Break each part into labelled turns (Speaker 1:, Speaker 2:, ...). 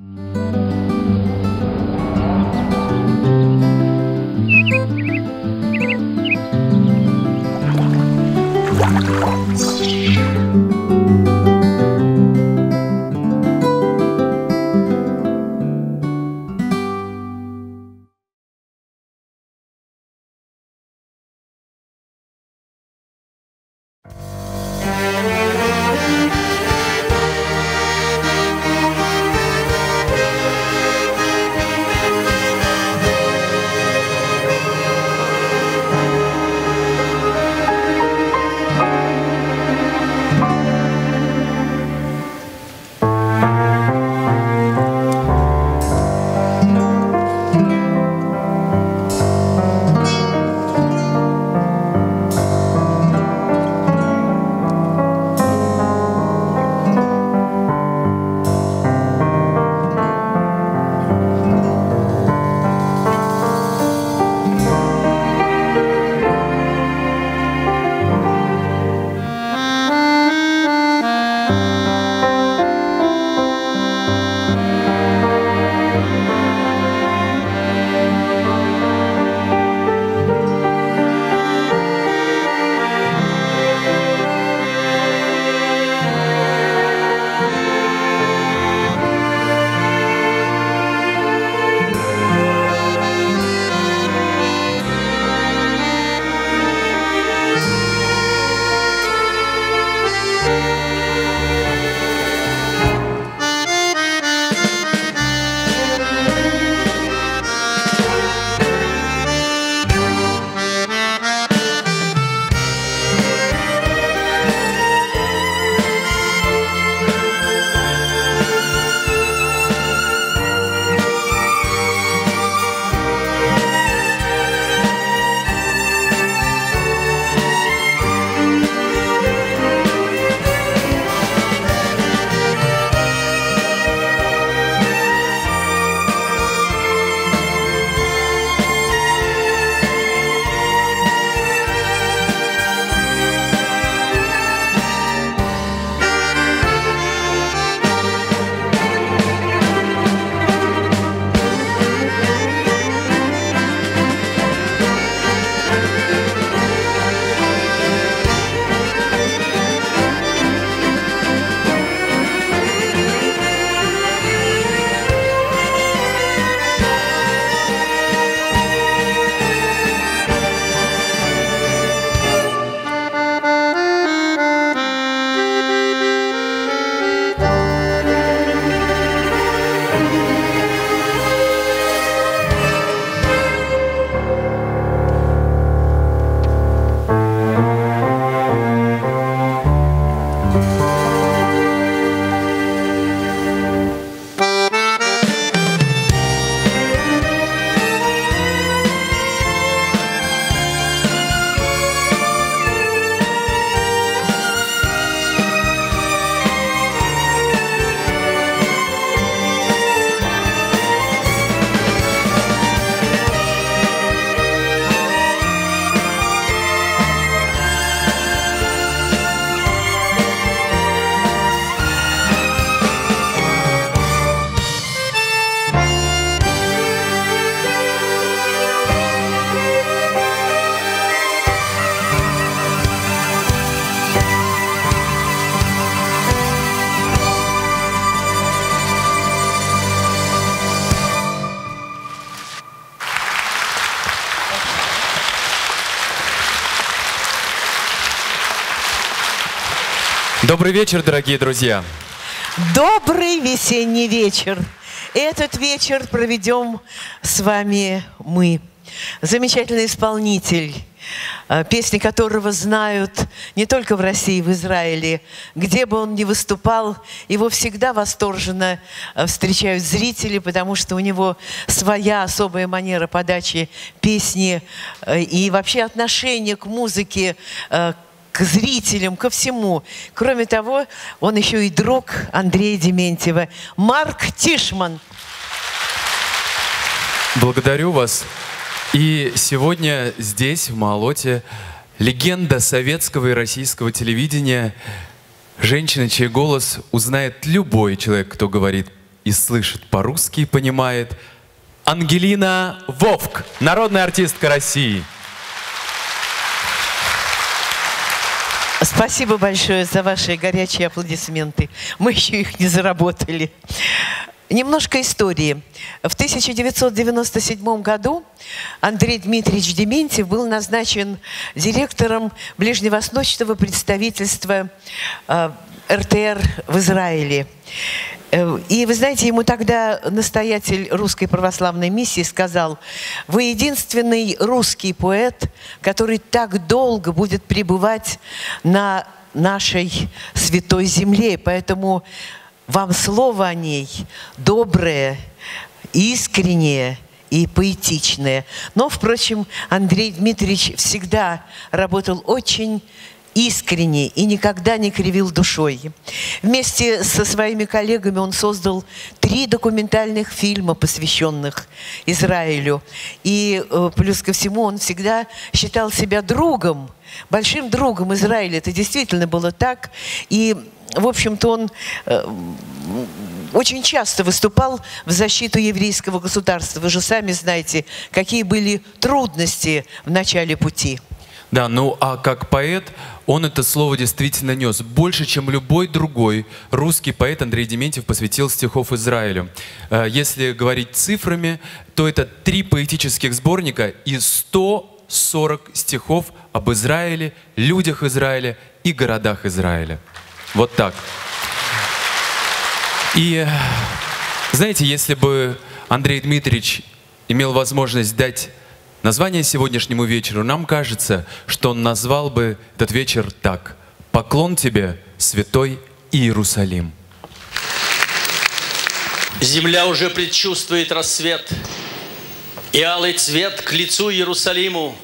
Speaker 1: Mm-hmm. Добрый вечер, дорогие друзья.
Speaker 2: Добрый весенний вечер. Этот вечер проведем с вами мы. Замечательный исполнитель, э, песни которого знают не только в России, в Израиле. Где бы он ни выступал, его всегда восторженно э, встречают зрители, потому что у него своя особая манера подачи песни э, и вообще отношение к музыке, к зрителям, ко всему. Кроме того, он еще и друг Андрея Дементьева. Марк Тишман.
Speaker 1: Благодарю вас. И сегодня здесь, в Молоте, легенда советского и российского телевидения, женщина, чей голос узнает любой человек, кто говорит и слышит по-русски и понимает. Ангелина Вовк, народная артистка России.
Speaker 2: Спасибо большое за ваши горячие аплодисменты. Мы еще их не заработали. Немножко истории. В 1997 году Андрей Дмитриевич Дементьев был назначен директором ближневосточного представительства э, РТР в Израиле. Э, и вы знаете, ему тогда настоятель русской православной миссии сказал, вы единственный русский поэт, который так долго будет пребывать на нашей святой земле, поэтому вам слово о ней доброе, искреннее и поэтичное. Но, впрочем, Андрей Дмитриевич всегда работал очень искренне и никогда не кривил душой. Вместе со своими коллегами он создал три документальных фильма, посвященных Израилю. И э, плюс ко всему он всегда считал себя другом, большим другом Израиля. Это действительно было так. И в общем-то, он э, очень часто выступал в защиту еврейского государства. Вы же сами знаете, какие были трудности в начале пути.
Speaker 1: Да, ну а как поэт, он это слово действительно нес. Больше, чем любой другой русский поэт Андрей Дементьев посвятил стихов Израилю. Э, если говорить цифрами, то это три поэтических сборника и 140 стихов об Израиле, людях Израиля и городах Израиля. Вот так. И знаете, если бы Андрей Дмитриевич имел возможность дать название сегодняшнему вечеру, нам кажется, что он назвал бы этот вечер так. «Поклон тебе, святой Иерусалим».
Speaker 3: Земля уже предчувствует рассвет, и алый цвет к лицу Иерусалиму.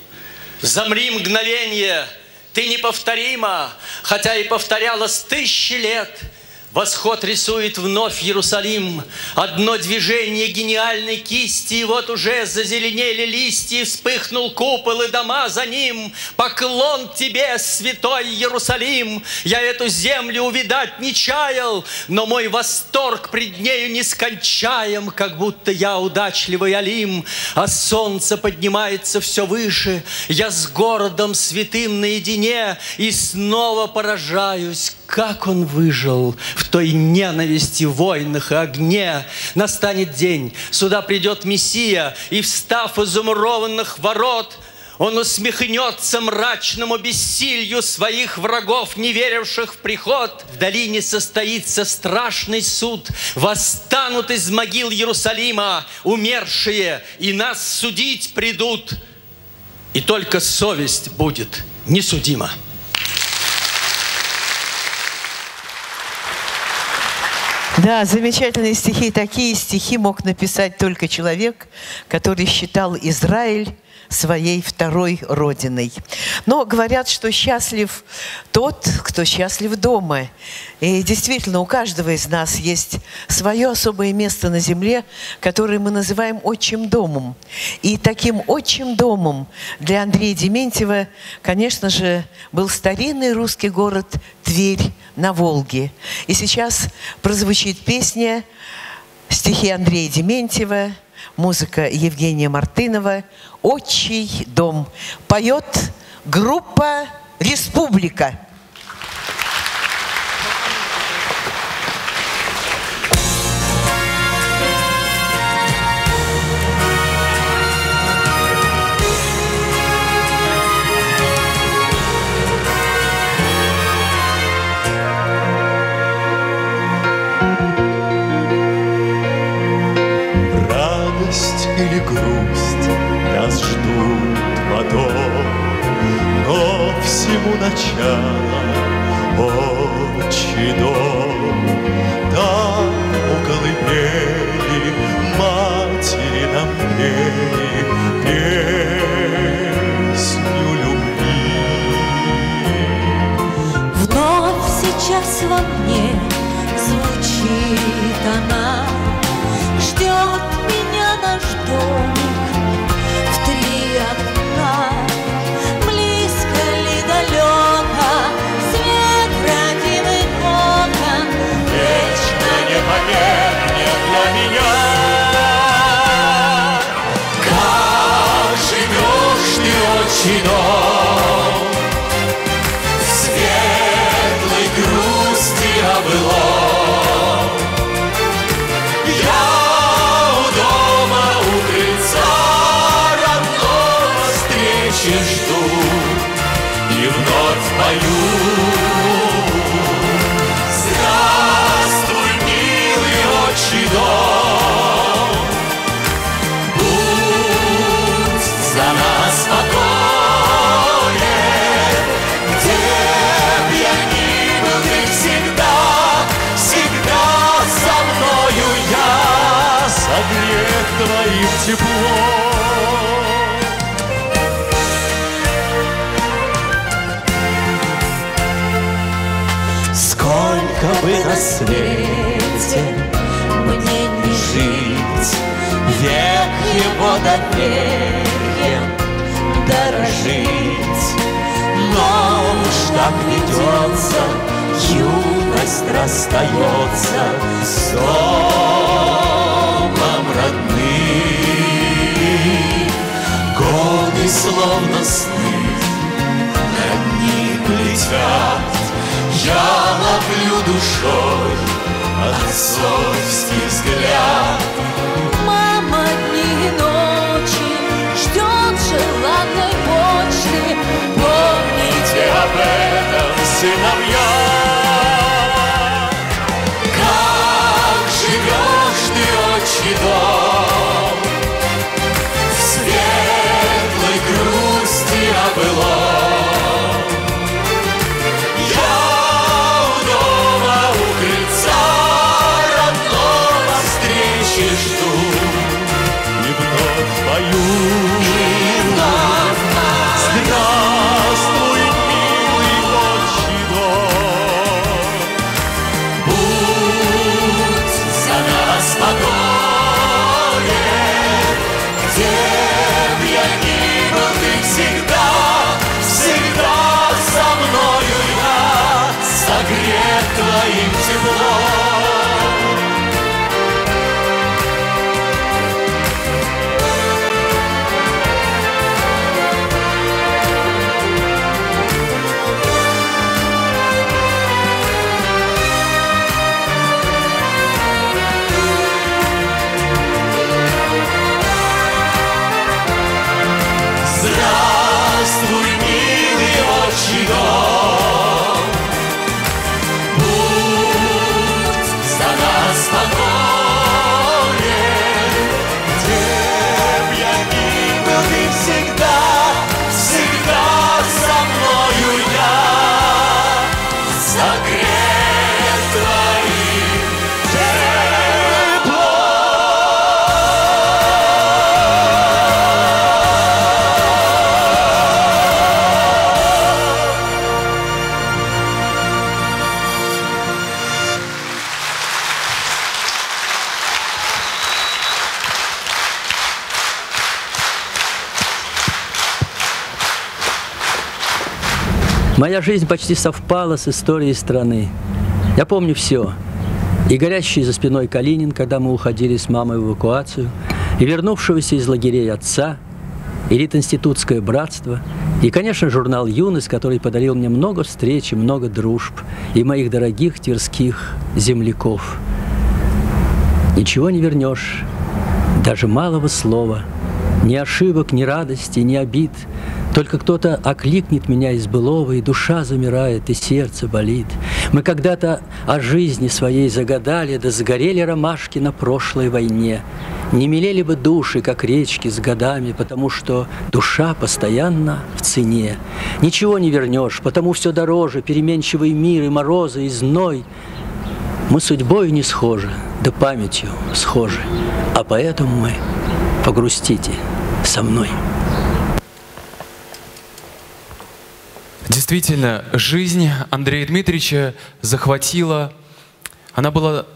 Speaker 3: Замри мгновение – ты неповторима, хотя и повторялась тысячи лет – Восход рисует вновь Иерусалим. Одно движение гениальной кисти, и вот уже зазеленели листья, вспыхнул купол и дома за ним. Поклон тебе, святой Иерусалим! Я эту землю увидать не чаял, но мой восторг пред нею нескончаем, как будто я удачливый Алим, а солнце поднимается все выше. Я с городом святым наедине и снова поражаюсь, как он выжил в той ненависти, войнах и огне. Настанет день, сюда придет Мессия, и, встав из умурованных ворот, он усмехнется мрачному бессилью своих врагов, не веривших в приход. В долине состоится страшный суд. Восстанут из могил Иерусалима умершие, и нас судить придут. И только совесть будет несудима.
Speaker 2: Да, замечательные стихи. Такие стихи мог написать только человек, который считал Израиль своей второй родиной. Но говорят, что счастлив тот, кто счастлив дома. И действительно, у каждого из нас есть свое особое место на земле, которое мы называем отчим домом. И таким отчим домом для Андрея Дементьева, конечно же, был старинный русский город Тверь на Волге. И сейчас прозвучит песня стихи Андрея Дементьева – музыка Евгения Мартынова, «Отчий дом». Поет группа «Республика».
Speaker 4: Всему начало, отчий дом. Там у колыбели матери нам пели
Speaker 5: отчий дом.
Speaker 6: Теплом.
Speaker 5: Сколько бы на свете мне не жить, Век его доверием дорожить. Но уж так ведется, юность расстается с Словно сны над летят, я ловлю душой отцовский взгляд.
Speaker 7: Мама дни и ночи ждет желанной почты. Помните
Speaker 5: об этом, сыновья.
Speaker 3: Моя жизнь почти совпала с историей страны. Я помню все. И горящий за спиной Калинин, когда мы уходили с мамой в эвакуацию, и вернувшегося из лагерей отца, и Литинститутское братство, и, конечно, журнал «Юность», который подарил мне много встреч и много дружб, и моих дорогих тверских земляков. Ничего не вернешь, даже малого слова, ни ошибок, ни радости, ни обид. Только кто-то окликнет меня из былого, и душа замирает, и сердце болит. Мы когда-то о жизни своей загадали, да загорели ромашки на прошлой войне. Не мелели бы души, как речки с годами, потому что душа постоянно в цене. Ничего не вернешь, потому все дороже, переменчивый мир и морозы, и зной. Мы судьбою не схожи, да памятью схожи, а поэтому мы погрустите со мной.
Speaker 1: Действительно, жизнь Андрея Дмитриевича захватила, она была,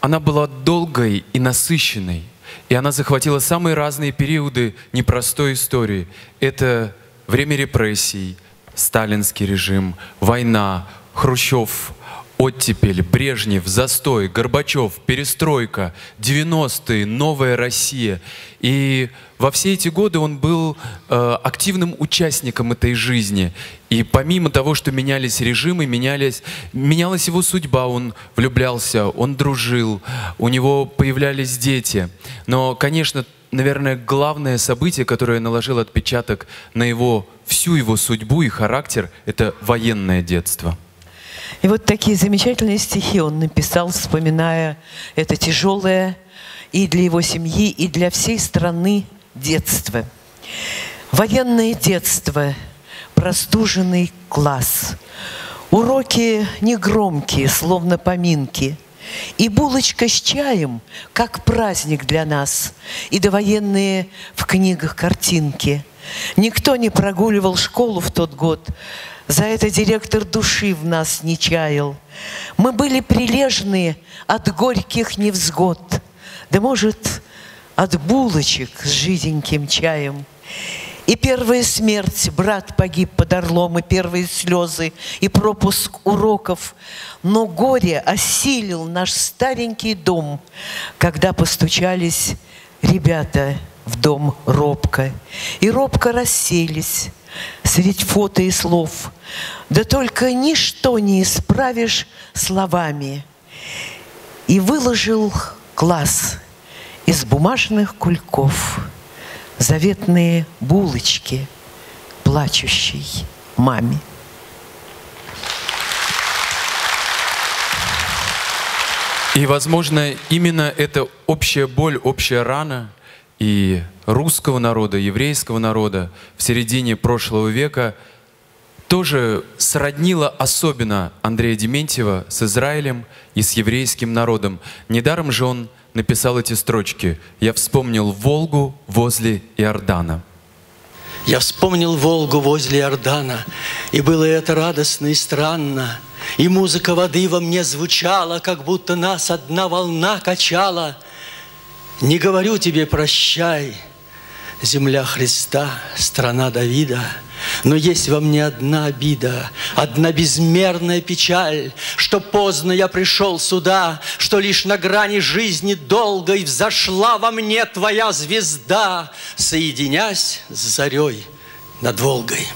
Speaker 1: она была долгой и насыщенной. И она захватила самые разные периоды непростой истории. Это время репрессий, сталинский режим, война, Хрущев, Оттепель, Брежнев, застой, Горбачев, перестройка, 90-е, новая Россия. И во все эти годы он был э, активным участником этой жизни. И помимо того, что менялись режимы, менялись, менялась его судьба. Он влюблялся, он дружил, у него появлялись дети. Но, конечно, наверное, главное событие, которое наложило отпечаток на его всю его судьбу и характер, это военное детство.
Speaker 2: И вот такие замечательные стихи он написал, вспоминая это тяжелое и для его семьи, и для всей страны детство. Военное детство, простуженный класс. Уроки негромкие, словно поминки. И булочка с чаем, как праздник для нас. И довоенные в книгах картинки. Никто не прогуливал школу в тот год, за это директор души в нас не чаял. Мы были прилежные от горьких невзгод. Да, может, от булочек с жиденьким чаем. И первая смерть, брат погиб под орлом, и первые слезы, и пропуск уроков. Но горе осилил наш старенький дом, когда постучались ребята в дом робко. И робко расселись средь фото и слов. Да только ничто не исправишь словами. И выложил класс из бумажных кульков заветные булочки плачущей маме.
Speaker 1: И, возможно, именно эта общая боль, общая рана и русского народа, еврейского народа в середине прошлого века тоже сроднила особенно Андрея Дементьева с Израилем и с еврейским народом. Недаром же он написал эти строчки «Я вспомнил Волгу возле Иордана».
Speaker 3: Я вспомнил Волгу возле Иордана, и было это радостно и странно. И музыка воды во мне звучала, как будто нас одна волна качала. Не говорю тебе прощай, земля Христа, страна Давида. Но есть во мне одна обида, одна безмерная печаль, Что поздно я пришел сюда, что лишь на грани жизни долгой Взошла во мне твоя звезда, соединясь с зарей над Волгой.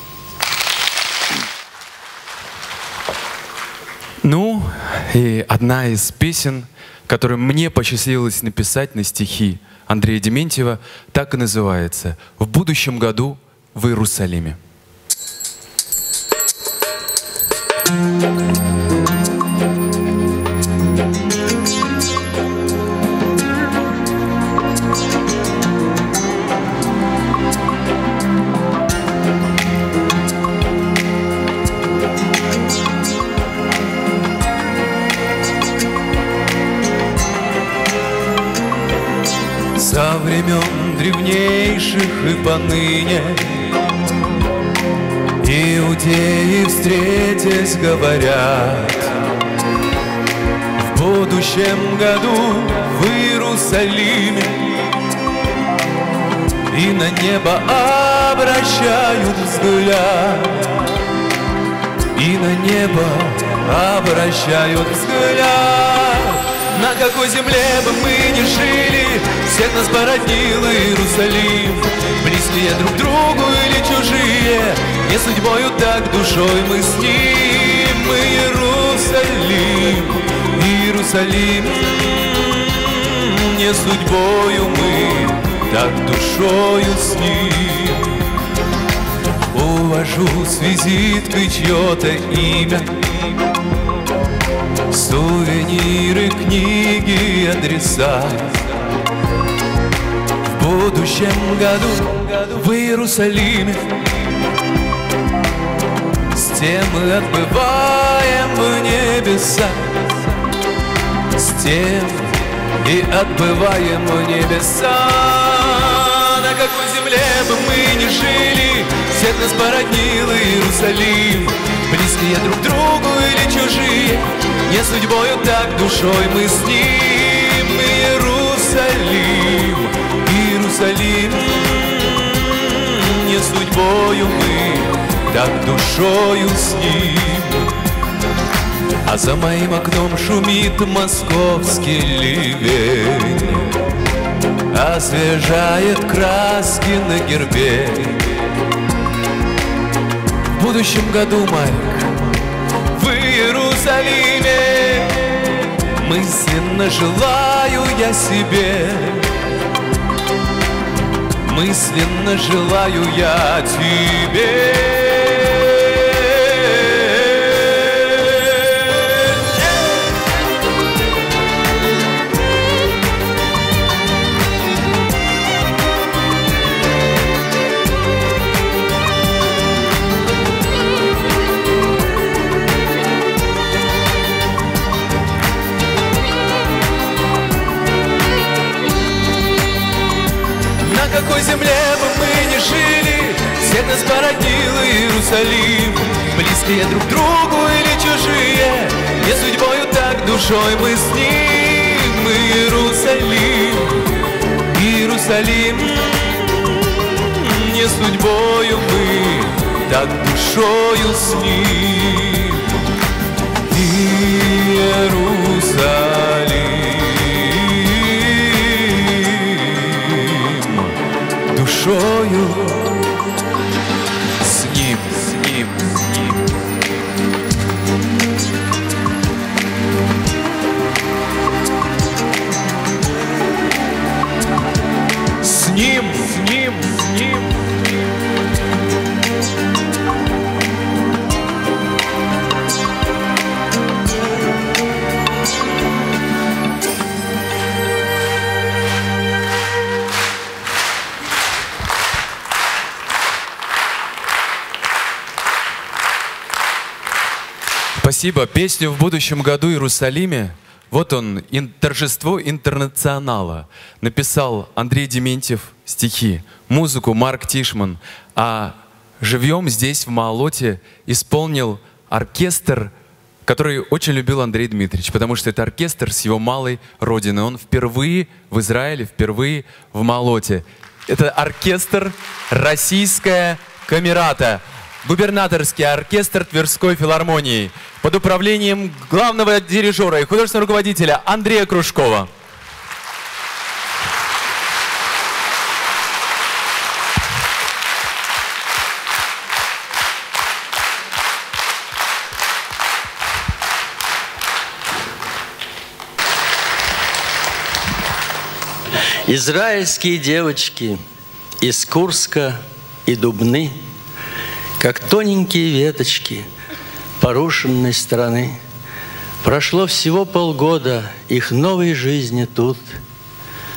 Speaker 1: Ну, и одна из песен, которую мне посчастливилось написать на стихи Андрея Дементьева, так и называется «В будущем году в Иерусалиме».
Speaker 4: Со встретясь, говорят. В будущем году в Иерусалиме И на небо обращают взгляд. И на небо обращают взгляд На какой земле бы мы ни жили Всех нас породнил Иерусалим. Близкие друг другу или чужие Не судьбою так душой мы с ним. Мы Иерусалим, Иерусалим Не судьбою мы так душою с ним. Увожу с визиткой чье-то имя Сувениры, книги, адреса. В будущем году в Иерусалиме С тем мы отбываем в небеса. С тем и отбываем в небеса. На какой земле бы мы ни жили Всех нас породнил Иерусалим Близкие друг другу или чужие Не судьбою так душой мы с ним. Иерусалим, Иерусалим Не судьбою мы так душою с ним. А за моим окном шумит московский ливень Освежает краски на гербе. В будущем году, Марик, в Иерусалиме. Мысленно желаю я себе. Мысленно желаю я тебе какой земле бы мы ни жили. Всех нас породил Иерусалим Близкие друг другу или чужие Не судьбою так душой мы с ним. Иерусалим Иерусалим Не судьбою мы Так душою с ним. Иерусалим Душою с
Speaker 1: Спасибо. Песню в будущем году Иерусалиме. Вот он, ин- торжество интернационала. Написал Андрей Дементьев стихи, музыку Марк Тишман. А живьем здесь, в Маалоте, исполнил оркестр, который очень любил Андрей Дмитриевич, потому что это оркестр с его малой родины. Он впервые в Израиле, впервые в Маалоте. Это оркестр «Российская камерата». Губернаторский оркестр Тверской филармонии под управлением главного дирижера и художественного руководителя Андрея Кружкова.
Speaker 3: Израильские девочки из Курска и Дубны, как тоненькие веточки порушенной страны. Прошло всего полгода их новой жизни тут.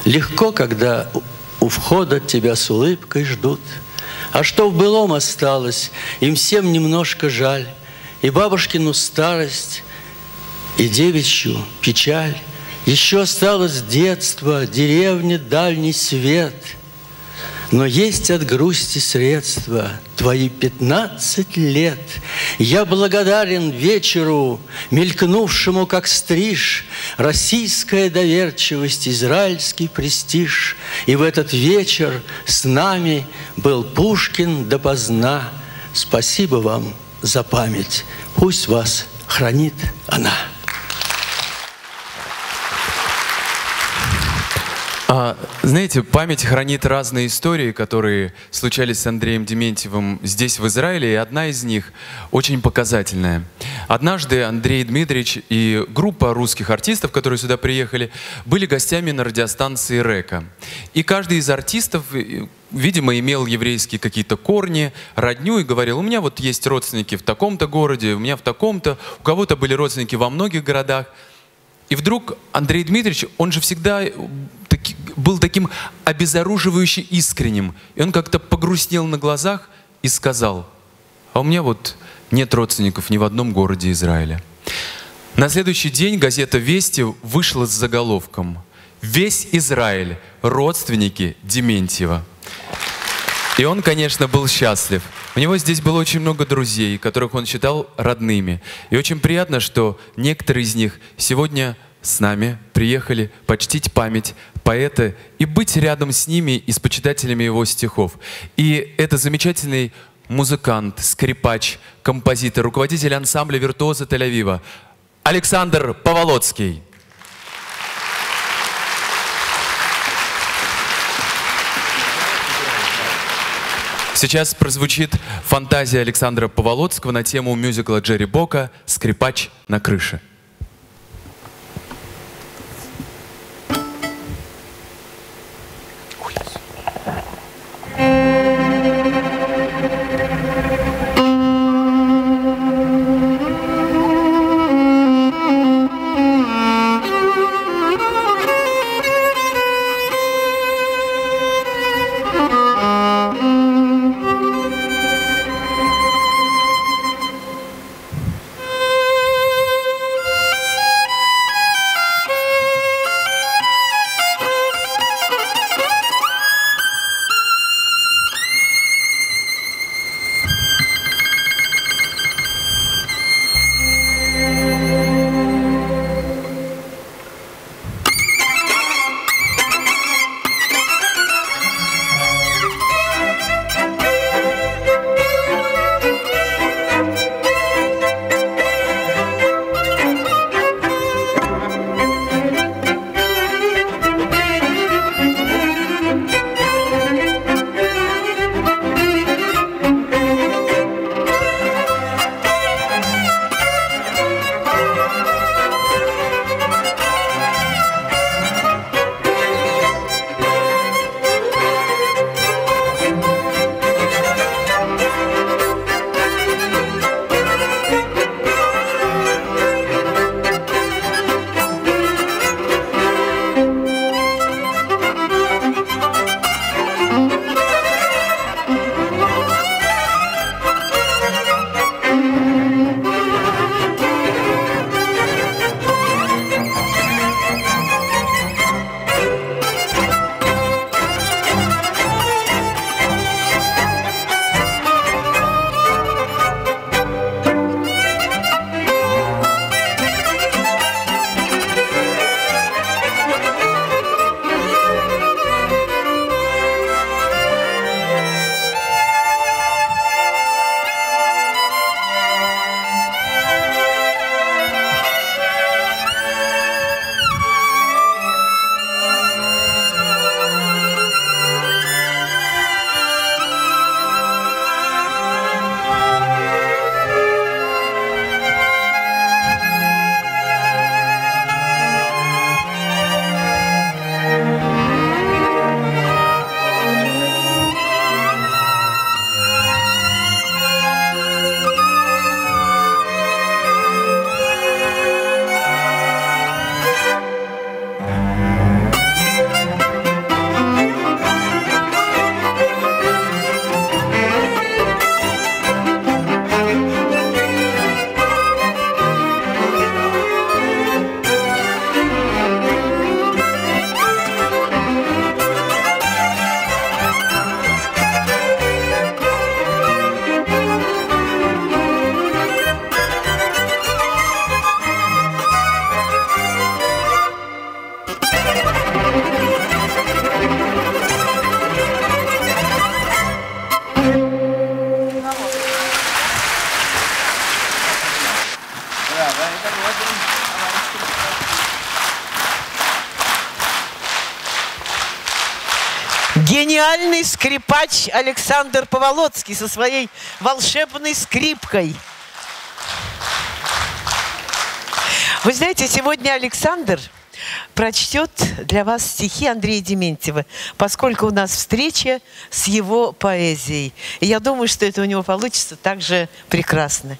Speaker 3: Легко, когда у- входа тебя с улыбкой ждут. А что в былом осталось, им всем немножко жаль. И бабушкину старость, и девичью печаль. Еще осталось детство, деревня, дальний свет. Но есть от грусти средства, твои пятнадцать лет. Я благодарен вечеру, мелькнувшему, как стриж, Российская доверчивость, израильский престиж. И в этот вечер с нами был Пушкин допоздна. Спасибо вам за память, пусть вас хранит она.
Speaker 1: А, знаете, память хранит разные истории, которые случались с Андреем Дементьевым здесь, в Израиле, и одна из них очень показательная. Однажды Андрей Дмитриевич и группа русских артистов, которые сюда приехали, были гостями на радиостанции «Река». И каждый из артистов, видимо, имел еврейские какие-то корни, родню, и говорил, у меня вот есть родственники в таком-то городе, у меня в таком-то, у кого-то были родственники во многих городах. И вдруг Андрей Дмитриевич, он же всегда был таким обезоруживающе искренним. И он как-то погрустнел на глазах и сказал, а у меня вот нет родственников ни в одном городе Израиля. На следующий день газета «Вести» вышла с заголовком «Весь Израиль. Родственники Дементьева». И он, конечно, был счастлив. У него здесь было очень много друзей, которых он считал родными. И очень приятно, что некоторые из них сегодня с нами приехали почтить память поэта и быть рядом с ними и с почитателями его стихов. И это замечательный музыкант, скрипач, композитор, руководитель ансамбля «Виртуоза Тель-Авива» Александр Поволоцкий. Сейчас прозвучит фантазия Александра Поволоцкого на тему мюзикла Джерри Бока «Скрипач на крыше».
Speaker 2: Скрипач Александр Поволоцкий со своей волшебной скрипкой. Вы знаете, сегодня Александр прочтет для вас стихи Андрея Дементьева, поскольку у нас встреча с его поэзией. И я думаю, что это у него получится также прекрасно.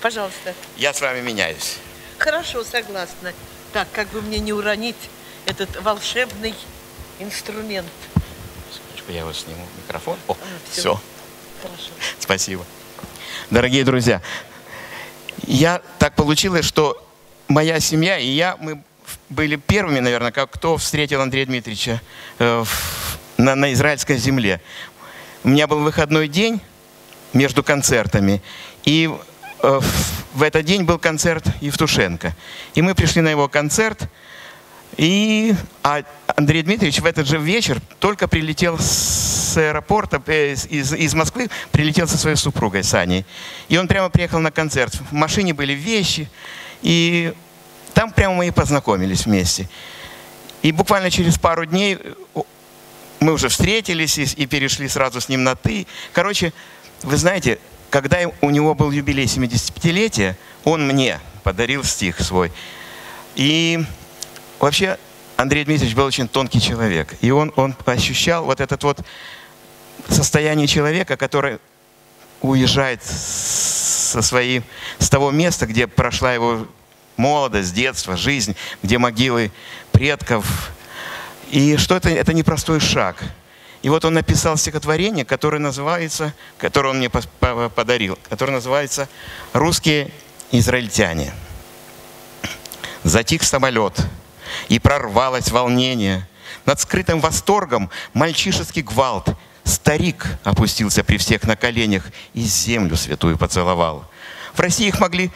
Speaker 2: Пожалуйста.
Speaker 8: Я с вами меняюсь.
Speaker 2: Хорошо, согласна. Так, как бы мне не уронить этот волшебный инструмент.
Speaker 8: Я вот сниму микрофон. О,
Speaker 2: всё.
Speaker 8: все.
Speaker 2: Хорошо.
Speaker 8: Спасибо. Дорогие друзья, я так получилось, что моя семья и я, мы были первыми, наверное, как кто встретил Андрея Дмитриевича э, в- на, на израильской земле. У меня был выходной день между концертами, и э, в, в этот день был концерт Евтушенко. И мы пришли на его концерт, и а Андрей Дмитриевич в этот же вечер только прилетел с аэропорта, э, из- из, Москвы, прилетел со своей супругой Саней. И он прямо приехал на концерт. В машине были вещи. И там прямо мы и познакомились вместе. И буквально через пару дней э, мы уже встретились и, и перешли сразу с ним на «ты». Короче, вы знаете, когда у него был юбилей 75-летия, он мне подарил стих свой. И вообще Андрей Дмитриевич был очень тонкий человек. И он, он ощущал вот этот вот состояние человека, который уезжает со своей, с того места, где прошла его молодость, детство, жизнь, где могилы предков. И что это, это непростой шаг. И вот он написал стихотворение, которое называется, которое он мне подарил, которое называется «Русские израильтяне». Затих самолет, и прорвалось волнение. Над скрытым восторгом мальчишеский гвалт. Старик опустился при всех на коленях и землю святую поцеловал. В России их могли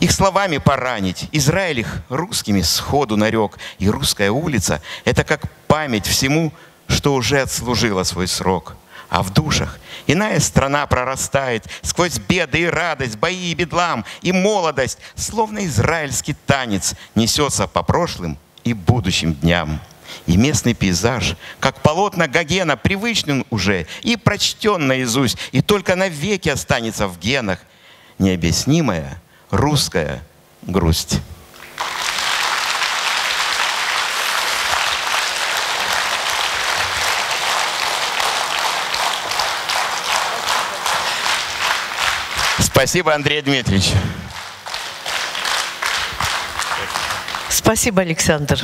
Speaker 8: их словами поранить. Израиль их русскими сходу нарек. И русская улица — это как память всему, что уже отслужило свой срок. А в душах иная страна прорастает сквозь беды и радость, бои и бедлам, и молодость, словно израильский танец, несется по прошлым и будущим дням. И местный пейзаж, как полотна Гогена, привычным уже и прочтен наизусть, и только навеки останется в генах необъяснимая русская грусть. Спасибо, Андрей Дмитриевич.
Speaker 2: Спасибо, Александр.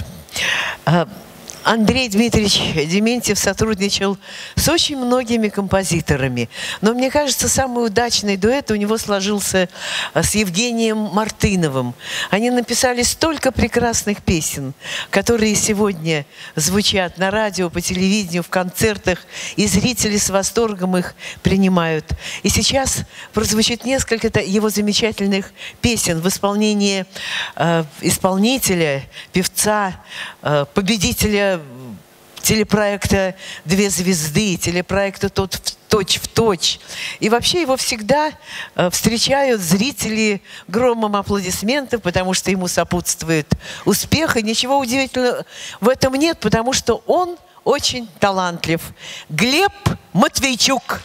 Speaker 2: Андрей Дмитриевич Дементьев сотрудничал с очень многими композиторами. Но мне кажется, самый удачный дуэт у него сложился а, с Евгением Мартыновым. Они написали столько прекрасных песен, которые сегодня звучат на радио, по телевидению, в концертах, и зрители с восторгом их принимают. И сейчас прозвучит несколько его замечательных песен в исполнении э, исполнителя, певца, э, победителя телепроекта «Две звезды», телепроекта «Тот в точь в точь». И вообще его всегда э, встречают зрители громом аплодисментов, потому что ему сопутствует успех. И ничего удивительного в этом нет, потому что он очень талантлив. Глеб Матвейчук.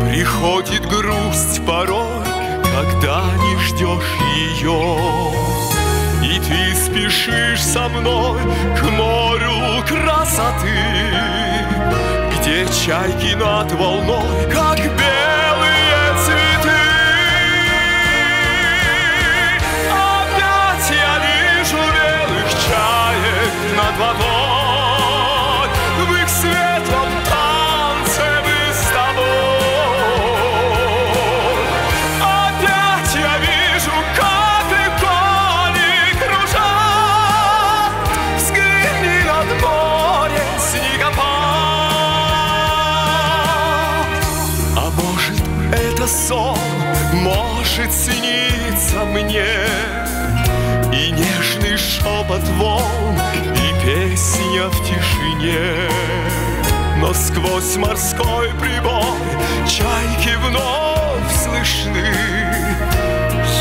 Speaker 9: Приходит грусть порой, когда не ждешь ее. И ты спешишь со мной к морю красоты, Где чайки над волной, как белые песня в тишине. Но сквозь морской прибой чайки вновь слышны.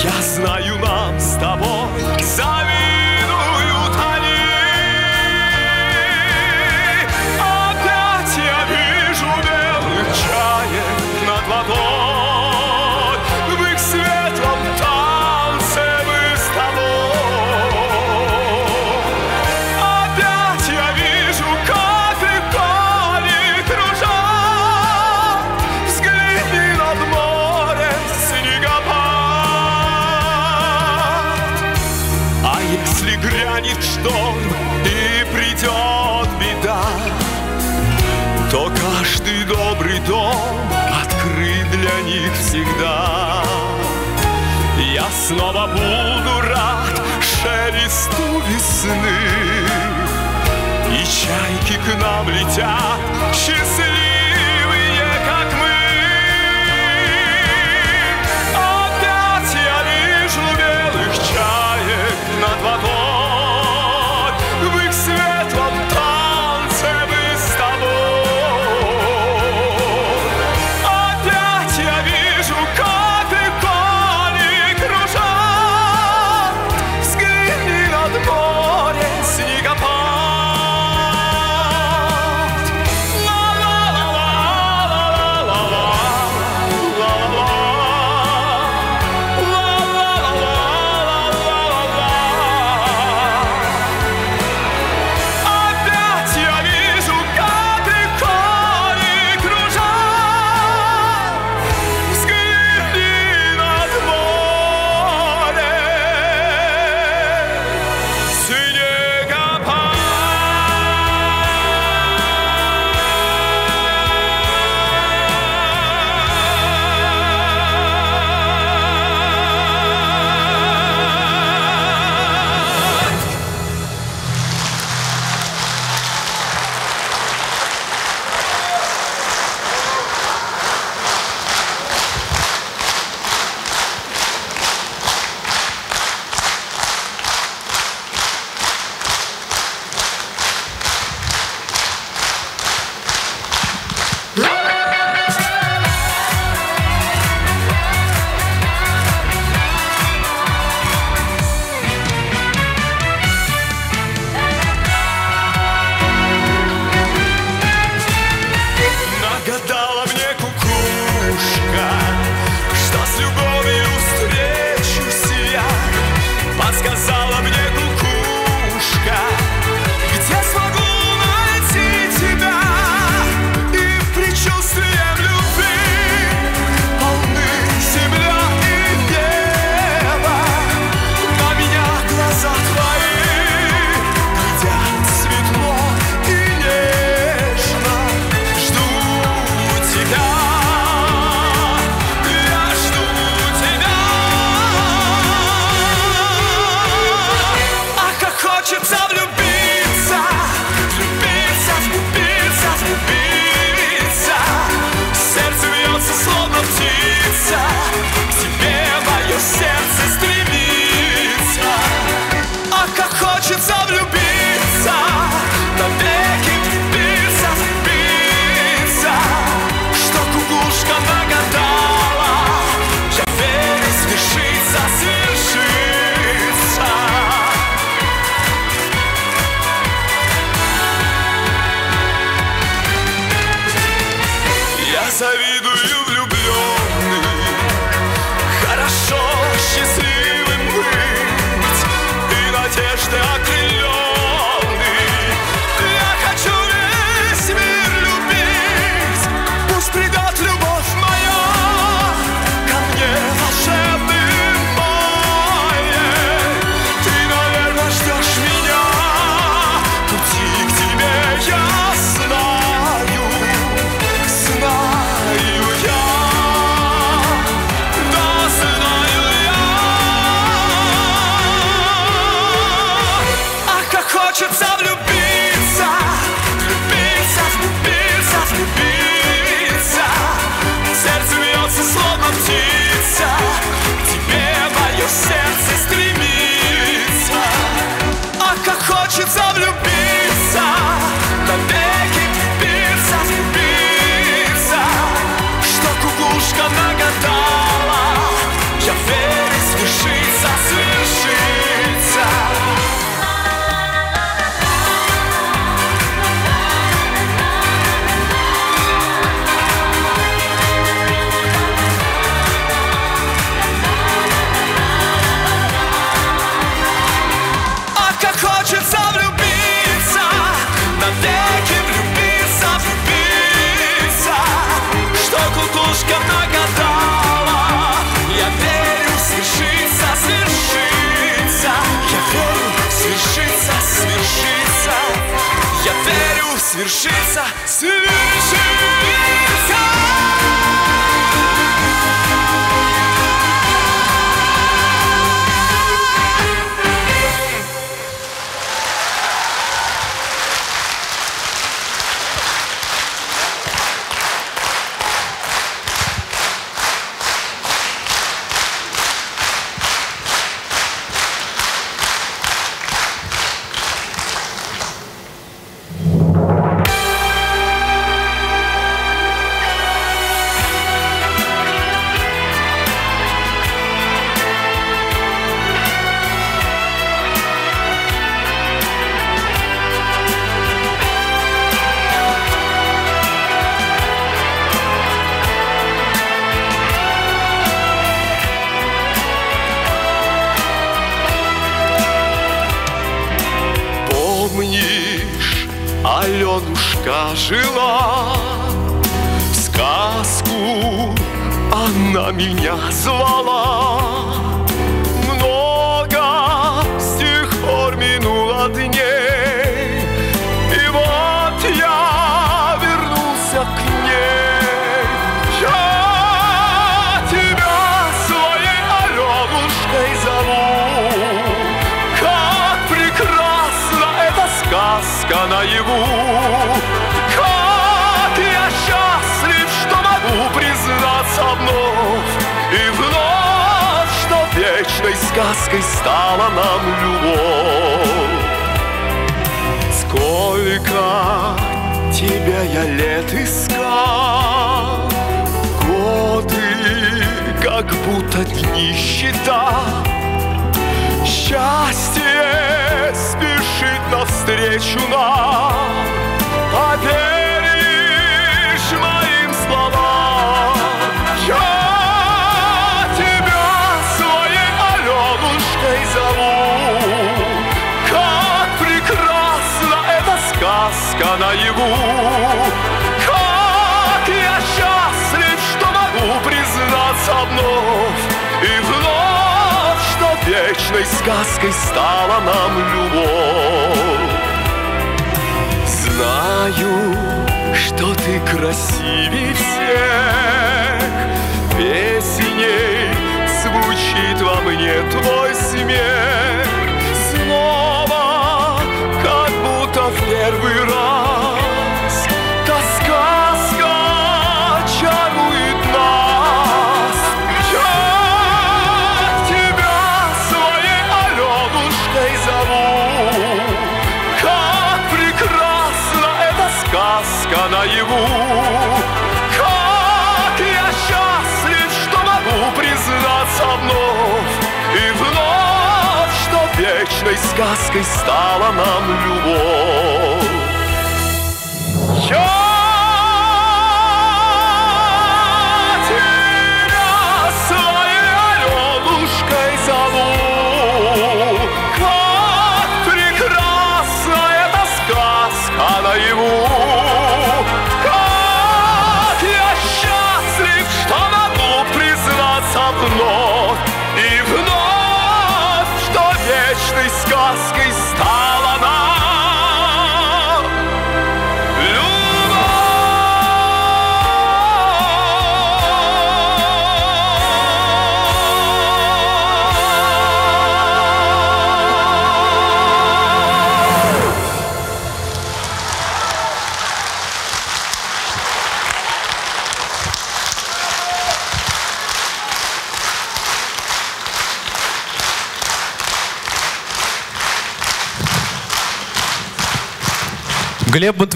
Speaker 9: Я знаю нам с тобой снова буду рад шелесту весны. И чайки к нам летят Счастливые,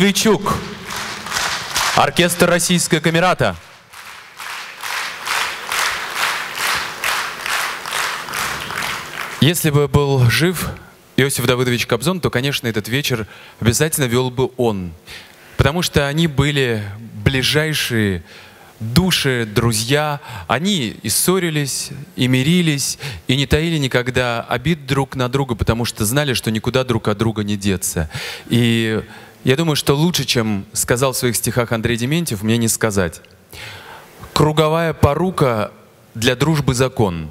Speaker 1: Матвейчук, оркестр «Российская камерата». Если бы был жив Иосиф Давыдович Кобзон, то, конечно, этот вечер обязательно вел бы он. Потому что они были ближайшие души, друзья. Они и ссорились, и мирились, и не таили никогда обид друг на друга, потому что знали, что никуда друг от друга не деться. И я думаю, что лучше, чем сказал в своих стихах Андрей Дементьев, мне не сказать. Круговая порука для дружбы закон.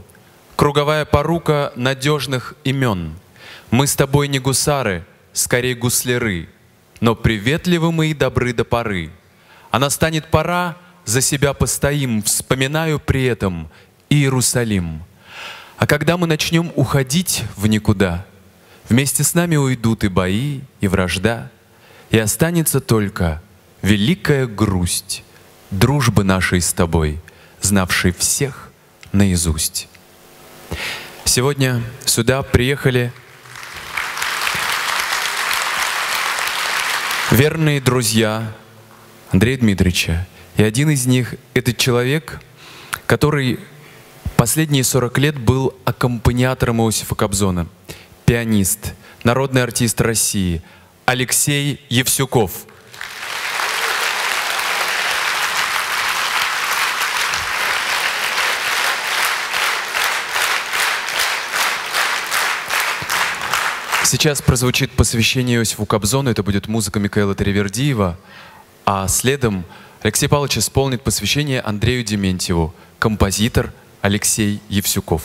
Speaker 1: Круговая порука надежных имен. Мы с тобой не гусары, скорее гусляры, но приветливы мы и добры до поры. А настанет пора, за себя постоим, вспоминаю при этом Иерусалим. А когда мы начнем уходить в никуда, вместе с нами уйдут и бои, и вражда, и останется только великая грусть дружбы нашей с тобой, знавшей всех наизусть. Сегодня сюда приехали верные друзья Андрея Дмитриевича. И один из них — это человек, который последние 40 лет был аккомпаниатором Иосифа Кобзона, пианист, народный артист России Алексей Евсюков. Сейчас прозвучит посвящение Иосифу Кобзону, это будет музыка Михаила Тривердиева, а следом Алексей Павлович исполнит посвящение Андрею Дементьеву, композитор Алексей Евсюков.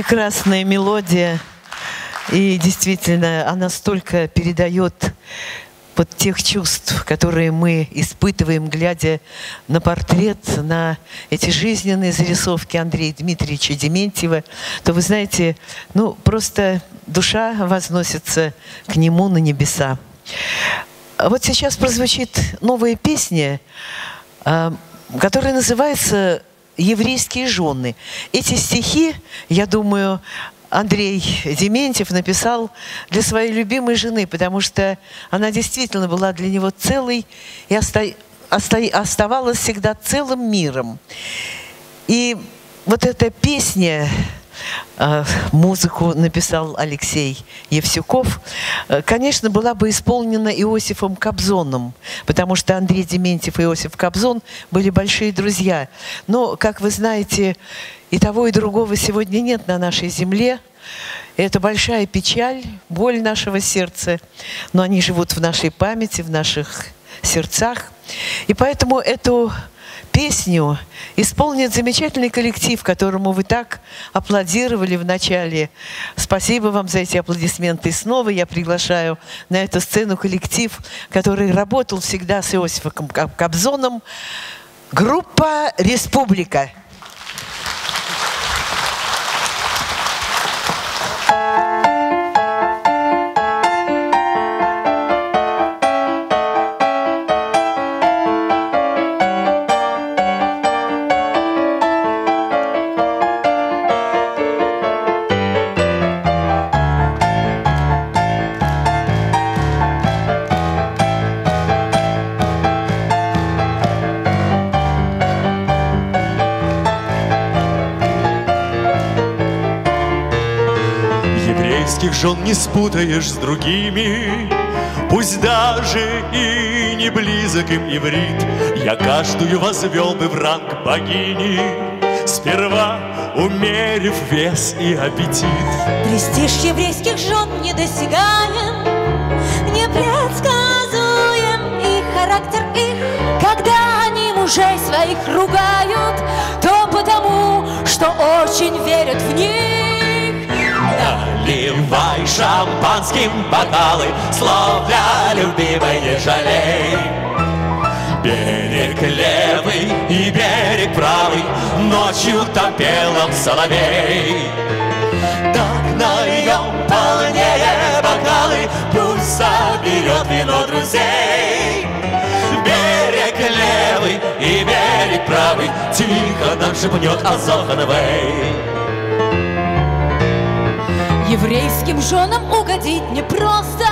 Speaker 2: Прекрасная мелодия. И действительно, она столько передает вот тех чувств, которые мы испытываем, глядя на портрет, на эти жизненные зарисовки Андрея Дмитриевича Дементьева, то вы знаете, ну просто душа возносится к нему на небеса. Вот сейчас прозвучит новая песня, а, которая называется «Еврейские жены». Эти стихи, я думаю, Андрей Дементьев написал для своей любимой жены, потому что она действительно была для него целой и оста- оста- оставалась всегда целым миром. И вот эта песня, музыку написал Алексей Евсюков, э, конечно, была бы исполнена Иосифом Кобзоном, потому что Андрей Дементьев и Иосиф Кобзон были большие друзья. Но, как вы знаете, и того, и другого сегодня нет на нашей земле. Это большая печаль, боль нашего сердца. Но они живут в нашей памяти, в наших сердцах. И поэтому эту песню исполнит замечательный коллектив, которому вы так аплодировали в начале. Спасибо вам за эти аплодисменты. И снова я приглашаю на эту сцену коллектив, который работал всегда с Иосифом Коб- Кобзоном. Группа «Республика».
Speaker 10: Жен не спутаешь с другими Пусть даже и не близок им иврит Я каждую возвел бы в ранг богини Сперва умерив вес и аппетит
Speaker 7: Престиж еврейских жен недосягаем, Непредсказуем и характер их. Когда они мужей своих ругают, То потому, что очень верят в них.
Speaker 10: Наливай шампанским бокалы Слов для любимой не жалей. Берег левый и берег правый Ночью топел нам соловей. Так нальем полнее бокалы Пусть соберет вино друзей. Берег левый и берег правый Тихо нам шепнет Азохановой
Speaker 7: Еврейским женам угодить непросто.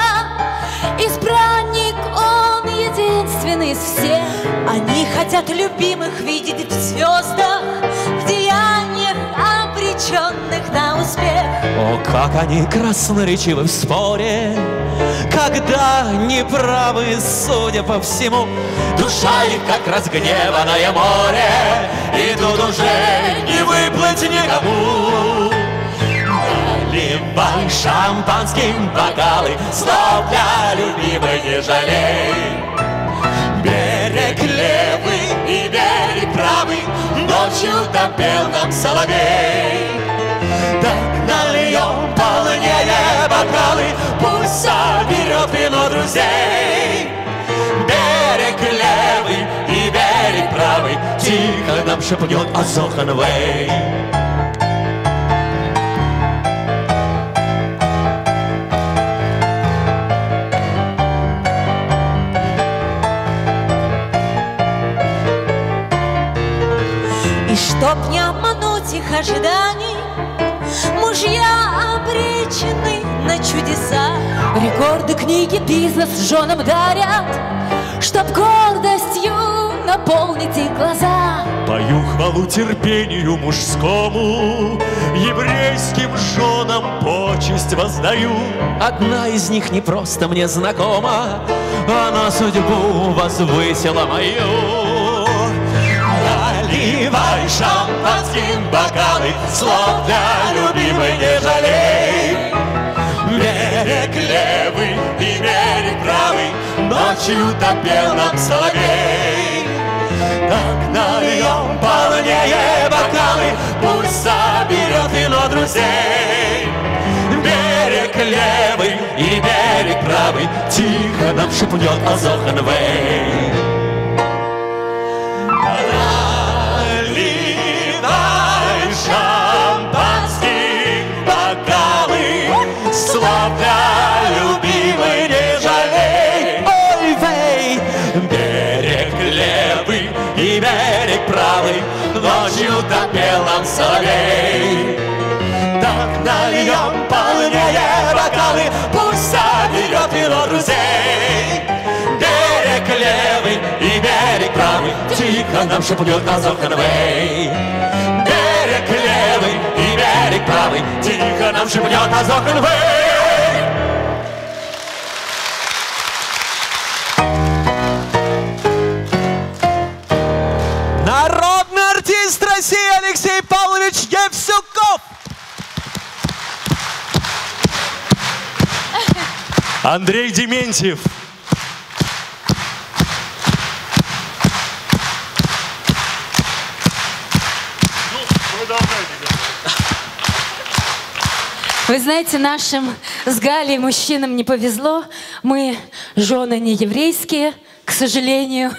Speaker 7: Избранник он единственный из всех. Они хотят любимых видеть в звездах В деяниях обреченных на успех.
Speaker 10: О, как они красноречивы в споре, Когда неправы, судя по всему, Душа их, как разгневанное море, И тут уже не выплыть никому. Наливай шампанским бокалы, Слов для любимой не жалей. Берег левый и берег правый Ночью допел нам соловей. Так нальем полнее бокалы Пусть соберет вино друзей. Берег левый и берег правый Тихо нам шепнет Азохановой
Speaker 7: И чтоб не обмануть их ожиданий Мужья обречены на чудеса Рекорды книги бизнес женам дарят Чтоб гордостью наполнить их глаза
Speaker 10: Пою хвалу терпению мужскому, Еврейским женам почесть воздаю. Одна из них не просто мне знакома, Она судьбу возвысила мою. Наливай шампанским бокалы, Слов для любимой не жалей. Берег левый и берег правый Ночью допел нам соловей. Так нальем полнее бокалы, Пусть соберет вино друзей.
Speaker 9: Берег левый и берег правый Тихо нам шепнет Азоханвей. Наливай Тихо нам шепнет Азоханвей. Берег левый и берег правый Тихо нам шепнет Азоханвей.
Speaker 4: Народный артист России Алексей Павлович Евсюков.
Speaker 9: Андрей Дементьев.
Speaker 7: Вы знаете, нашим с Галей мужчинам не повезло. Мы жены не еврейские, к сожалению.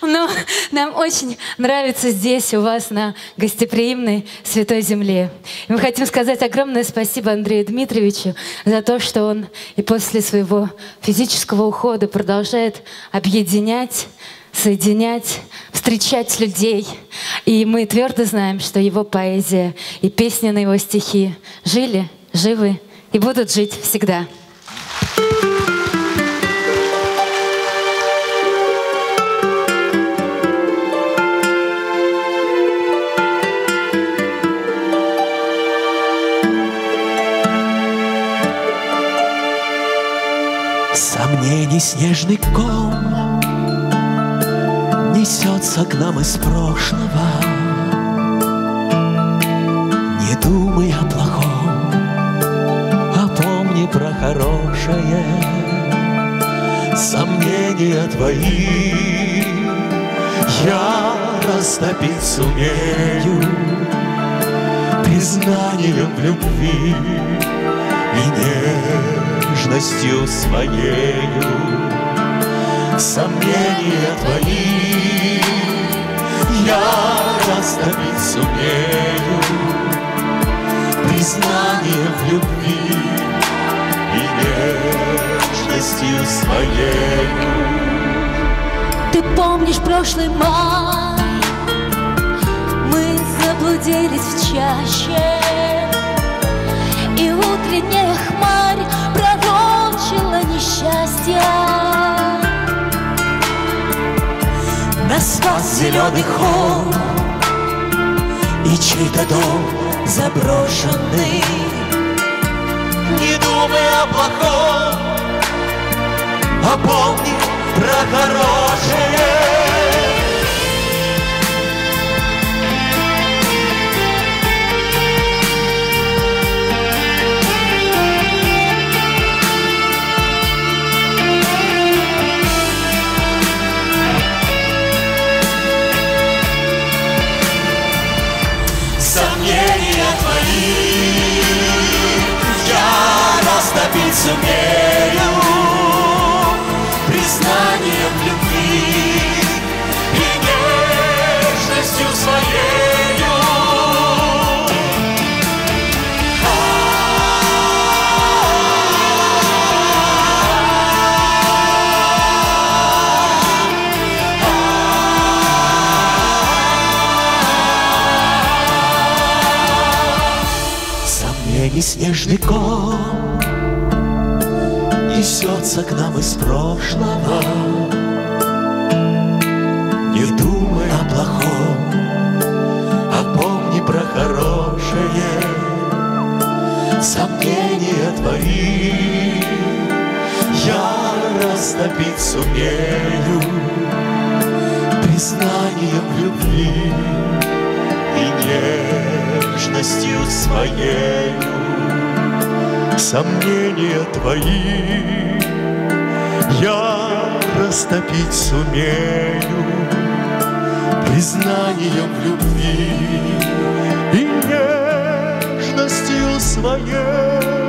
Speaker 7: Но нам очень нравится здесь, у вас, на гостеприимной Святой Земле. И мы хотим сказать огромное спасибо Андрею Дмитриевичу за то, что он и после своего физического ухода продолжает объединять, соединять, встречать людей. И мы твердо знаем, что его поэзия и песни на его стихи жили, живы и будут жить всегда.
Speaker 9: Сомнений снежный ком Несется к нам из прошлого Не думай о плохом про хорошее. Сомнения твои. Я растопить сумею. Признанием в любви И нежностью своею. Сомнения твои. Я растопить сумею. Признанием в любви И нежностью своею
Speaker 7: Ты помнишь прошлый май? Мы заблудились в чаще. И утренняя хмарь пророчила несчастье.
Speaker 9: Нас спас зеленый холм И чей-то дом заброшенный. Не думай о плохом А помни про хорошее. Твои Я растопить сумею Признанием любви И нежностью своею. Сомнений снежный ком Несется к нам из прошлого. Не думай о плохом А помни про хорошее. Сомнения твои. Я растопить сумею Признанием любви и нежностью своею Сомнения твои я растопить сумею Признанием в любви и нежностью своей.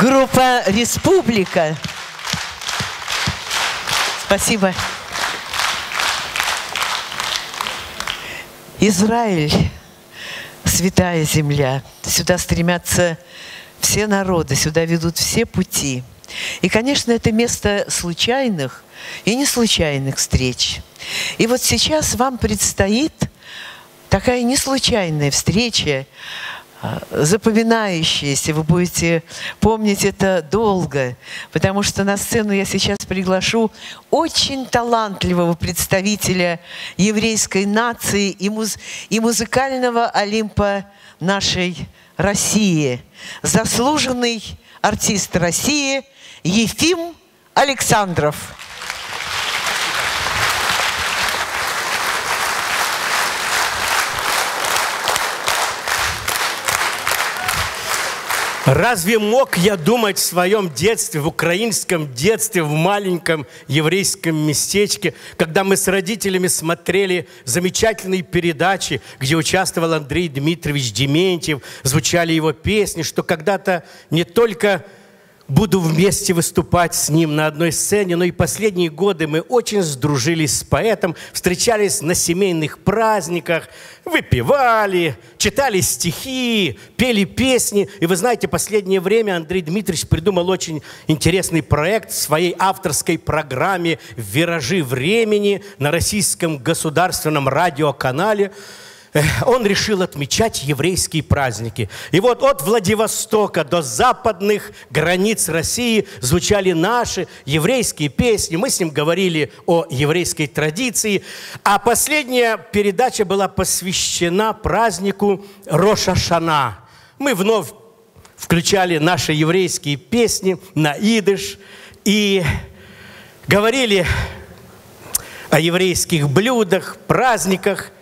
Speaker 2: Группа «Республика». Спасибо. Израиль, святая земля. Сюда стремятся все народы, сюда ведут все пути. И, конечно, это место случайных и не случайных встреч. И вот сейчас вам предстоит такая неслучайная встреча запоминающееся, вы будете помнить это долго, потому что на сцену я сейчас приглашу очень талантливого представителя еврейской нации и, муз и музыкального Олимпа нашей России, заслуженный артист России Ефим Александров.
Speaker 11: Разве мог я думать в своем детстве, в украинском детстве, в маленьком еврейском местечке, когда мы с родителями смотрели замечательные передачи, где участвовал Андрей Дмитриевич Дементьев, звучали его песни, что когда-то не только буду вместе выступать с ним на одной сцене, но и последние годы мы очень сдружились с поэтом, встречались на семейных праздниках, выпивали, читали стихи, пели песни. И вы знаете, последнее время Андрей Дмитриевич придумал очень интересный проект в своей авторской программе «Виражи времени» на российском государственном радиоканале – он решил отмечать еврейские праздники. И вот от Владивостока до западных границ России звучали наши еврейские песни. Мы с ним говорили о еврейской традиции. А последняя передача была посвящена празднику Роша Шана. Мы вновь включали наши еврейские песни на идыш и говорили о еврейских блюдах, праздниках –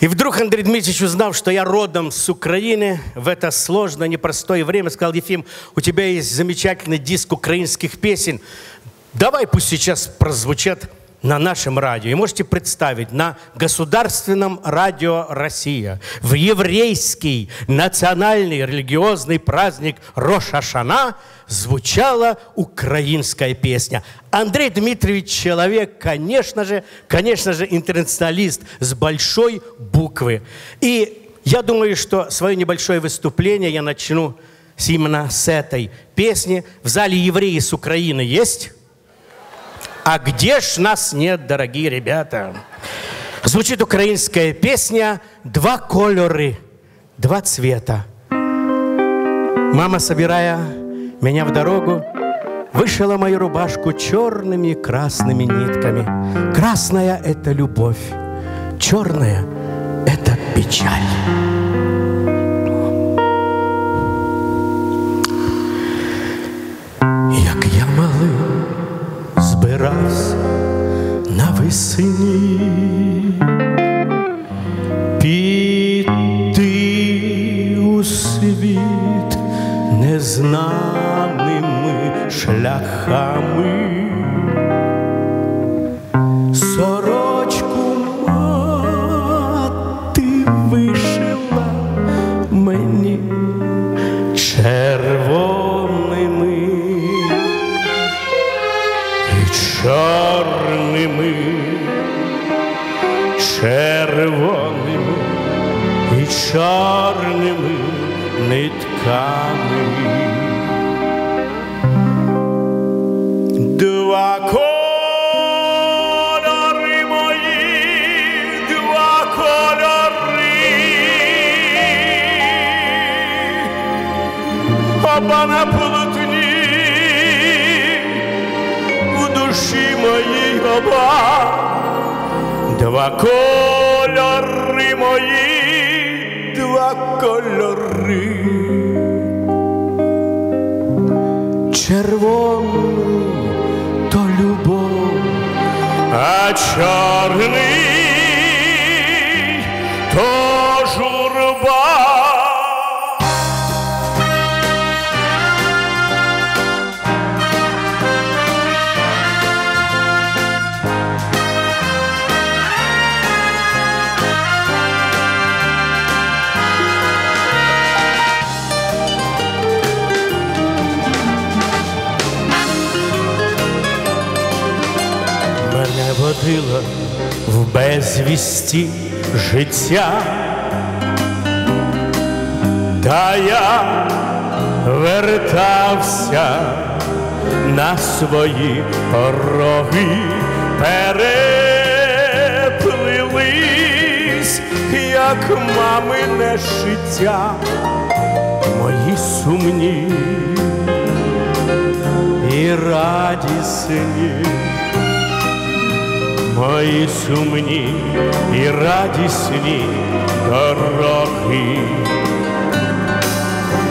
Speaker 11: и вдруг Андрей Дмитриевич, узнав, что я родом с Украины, в это сложное, непростое время, сказал, Ефим, у тебя есть замечательный диск украинских песен. Давай пусть сейчас прозвучат на нашем радио. И можете представить, на государственном радио «Россия» в еврейский национальный религиозный праздник Рошашана звучала украинская песня. Андрей Дмитриевич человек, конечно же, конечно же, интернационалист с большой буквы. И я думаю, что свое небольшое выступление я начну именно с этой песни. В зале евреи с Украины есть? А где ж нас нет, дорогие ребята? Звучит украинская песня «Два кольоры, два цвета». Мама, собирая меня в дорогу, вышила мою рубашку черными красными нитками. Красная — это любовь, черная — это печаль.
Speaker 9: раз навесні піти у світ Незнаними шляхами. Сорочку мати вишила мені червону. чорними, червоними і чорними нитками. Два кольори мої, два кольори, оба на душі моїй оба, два кольори мої, кольори, червоний то любов, а чорний то
Speaker 11: не в безвісті життя, та я вертався на свої пороги, переплились, як мамине життя, мої сумні і радісні, мої сумні і радісні дороги.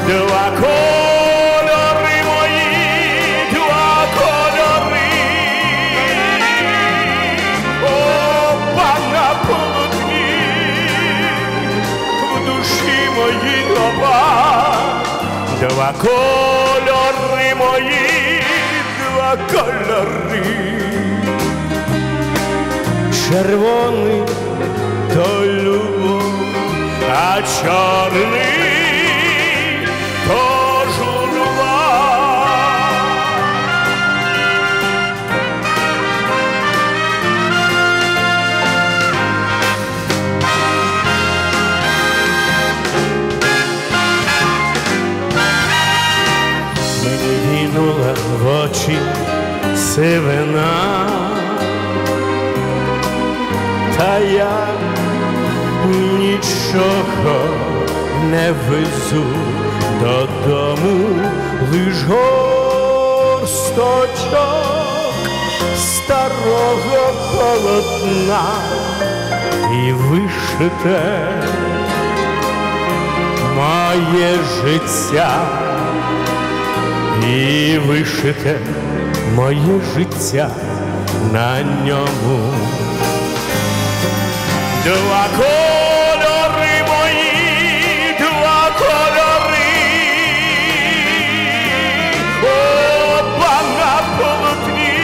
Speaker 11: Два кольори мої, два кольори, оба на полотні, в душі моїй оба, два кольори мої, два кольори, Червоний то любов, а чорний то журба. Мені вінула в очі сивина, та я нічого не везу додому, лиш горсточок старого полотна і вишите моє життя, і вишите моє життя на ньому. Два кольори мої, два кольори, оба на полотні,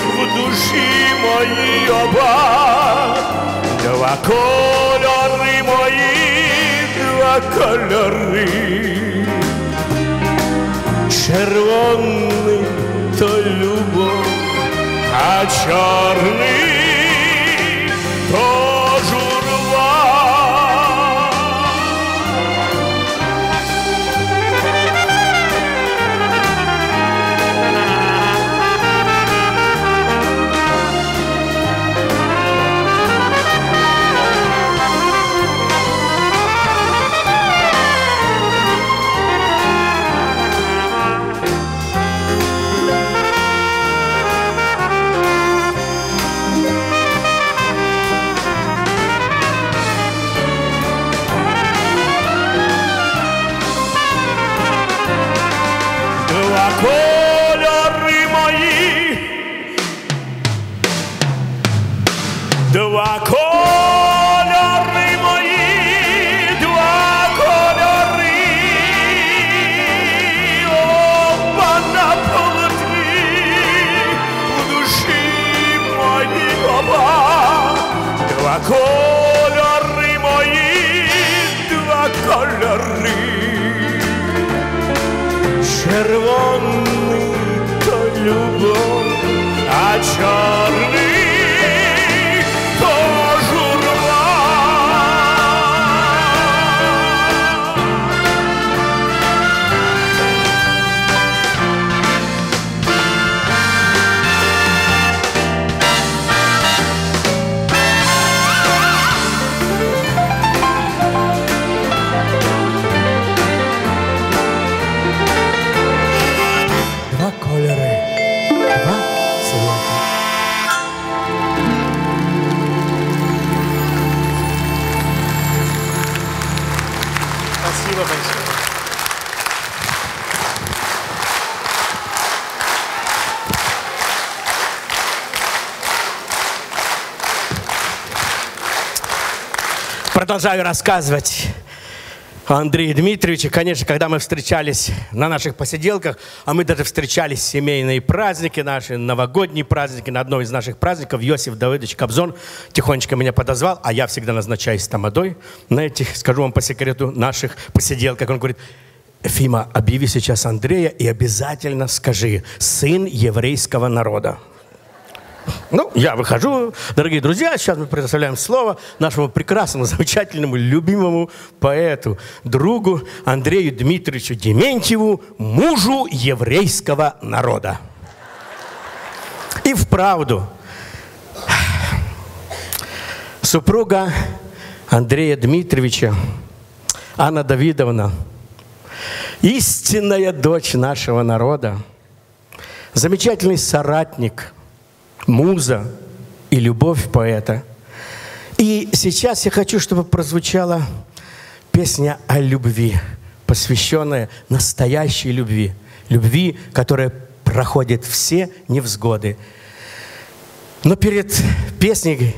Speaker 11: в душі моїй оба, два кольори мої, два кольори, червоний то любов, а чорний Продолжаю рассказывать о Андрее Дмитриевиче. Конечно, когда мы встречались на наших посиделках, а мы даже встречались семейные праздники наши, новогодние праздники, на одном из наших праздников Иосиф Давыдович Кобзон тихонечко меня подозвал, а я всегда назначаюсь тамадой на этих, скажу вам по секрету, наших посиделках. Он говорит, Фима, объяви сейчас Андрея и обязательно скажи, сын еврейского народа. Ну, я выхожу, дорогие друзья, сейчас мы предоставляем слово нашему прекрасному, замечательному, любимому поэту, другу Андрею Дмитриевичу Дементьеву, мужу еврейского народа. И вправду, супруга Андрея Дмитриевича, Анна Давидовна, истинная дочь нашего народа, замечательный соратник – муза и любовь поэта. И сейчас я хочу, чтобы прозвучала песня о любви, посвященная настоящей любви. Любви, которая проходит все невзгоды. Но перед песней,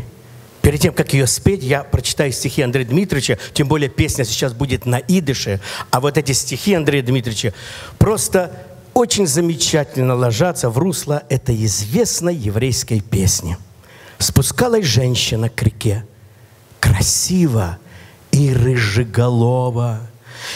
Speaker 11: перед тем, как ее спеть, я прочитаю стихи Андрея Дмитриевича, тем более песня сейчас будет на идыше, а вот эти стихи Андрея Дмитриевича просто очень замечательно ложатся в русло этой известной еврейской песни. Спускалась женщина к реке, красиво и рыжеголова.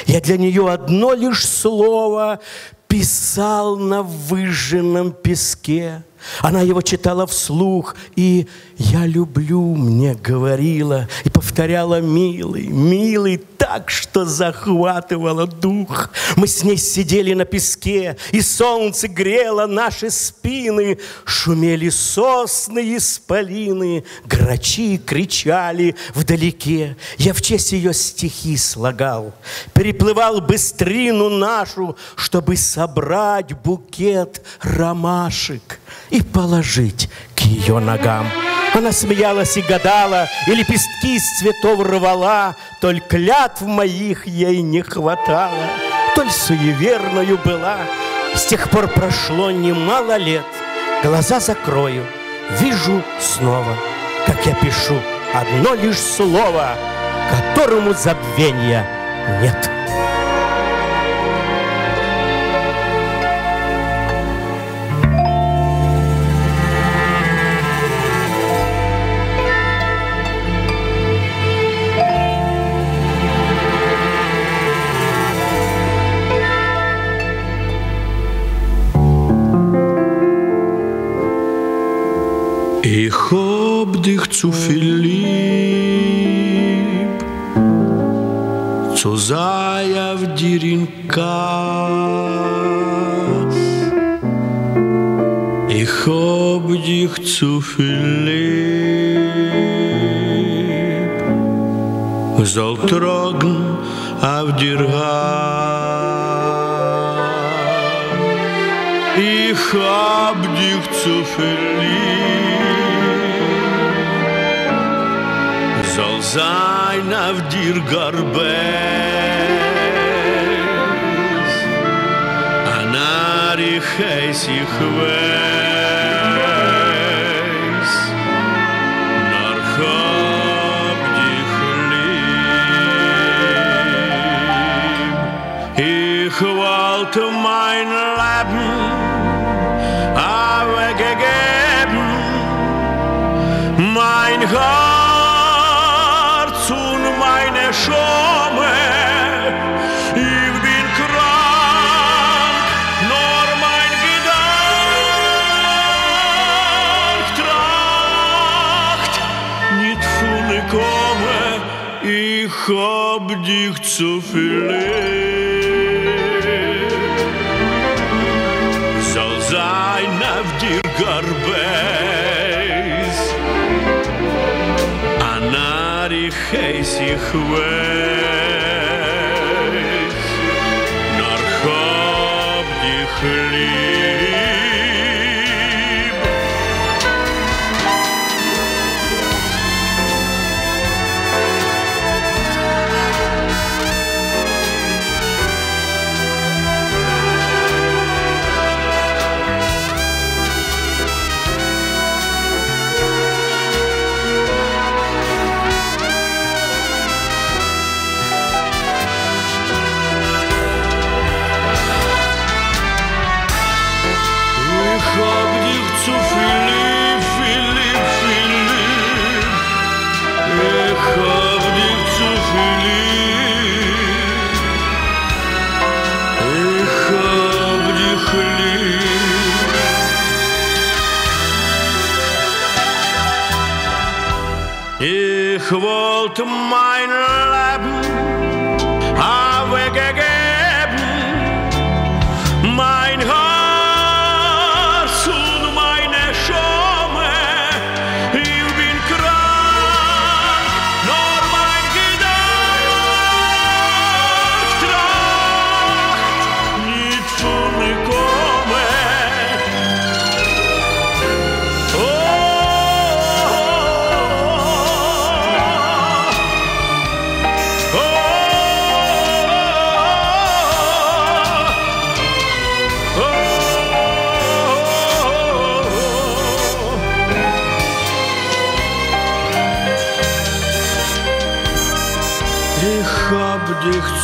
Speaker 11: Я для нее одно лишь слово писал на выжженном песке. Она его читала вслух, и «Я люблю» мне говорила, и повторяла «Милый, милый», так, что захватывало дух. Мы с ней сидели на песке, и солнце грело наши спины, шумели сосны и спалины, грачи кричали вдалеке. Я в честь ее стихи слагал, переплывал быстрину нашу, чтобы собрать букет ромашек и положить ее ногам. Она смеялась и гадала, и лепестки из цветов рвала, Толь клятв моих ей не хватало, Толь суеверною была. С тех пор прошло немало лет, Глаза закрою, вижу снова, Как я пишу одно лишь слово, Которому забвения нет.
Speaker 9: Ich hab dich zu viel lieb, so sei auf dir in Kass. Ich hab dich zu viel lieb, soll tragen auf dir Hass. Ich hab dich zu viel lieb, zijn avdirgarbez Anari heis ich weis Nor hob dich lieb Ich wollte mein Leben aber gegeben Mein Gott hab dich zu lieb soll sein auf dir Garbes. Anari heiß ich weiß, nur hab dich lieb.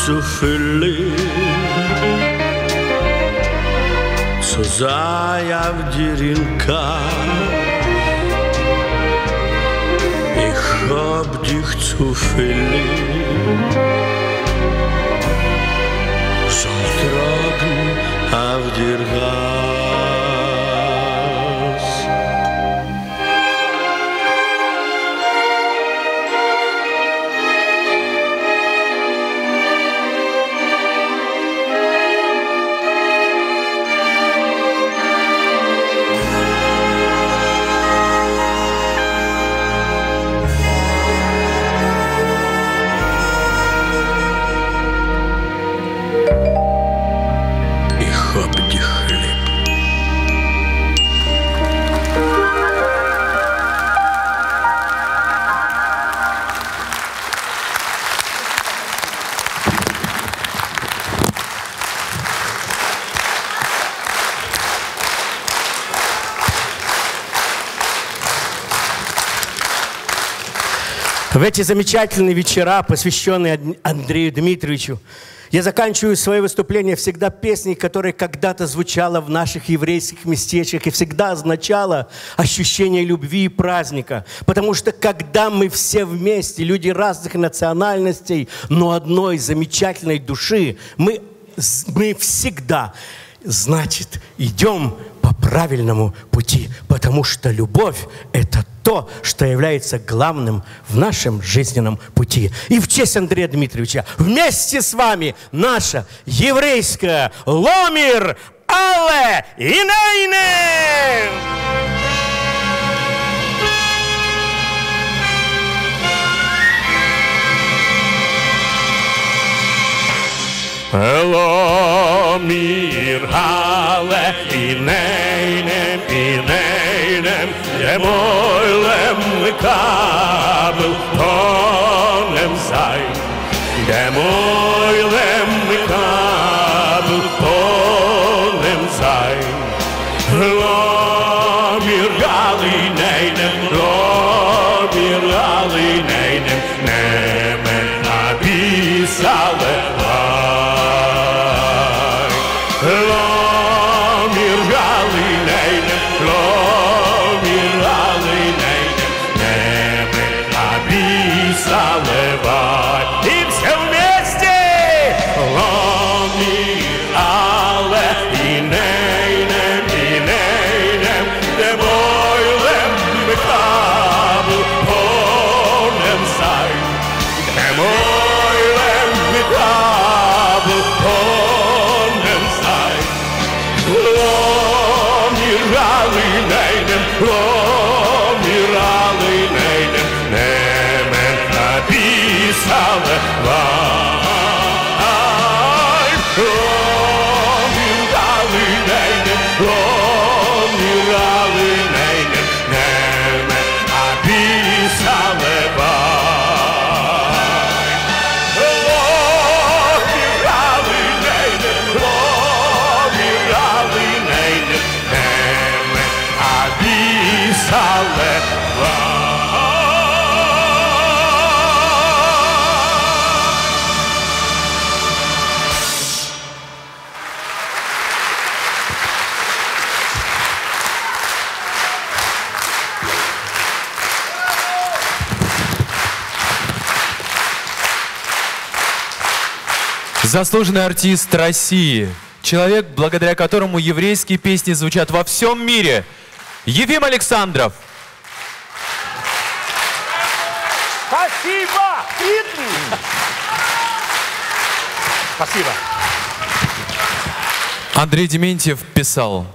Speaker 12: Zu viel lieb, co zajaw dzierinka. Ich hab dich zu
Speaker 11: В эти замечательные вечера, посвященные Ан- Андрею Дмитриевичу, я заканчиваю свое выступление всегда песней, которая когда-то звучала в наших еврейских местечках и всегда означала ощущение любви и праздника. Потому что когда мы все вместе, люди разных национальностей, но одной замечательной души, мы, мы всегда, значит, идем по правильному пути, потому что любовь – это то, что является главным в нашем жизненном пути. И в честь Андрея Дмитриевича вместе с вами наша еврейская Ломир Алле Hello
Speaker 12: mir hale in einem in einem der moilem kabel.
Speaker 1: Заслуженный артист России, человек, благодаря которому еврейские песни звучат во всем мире, Евим Александров.
Speaker 11: Спасибо! Спасибо.
Speaker 1: Андрей Дементьев писал,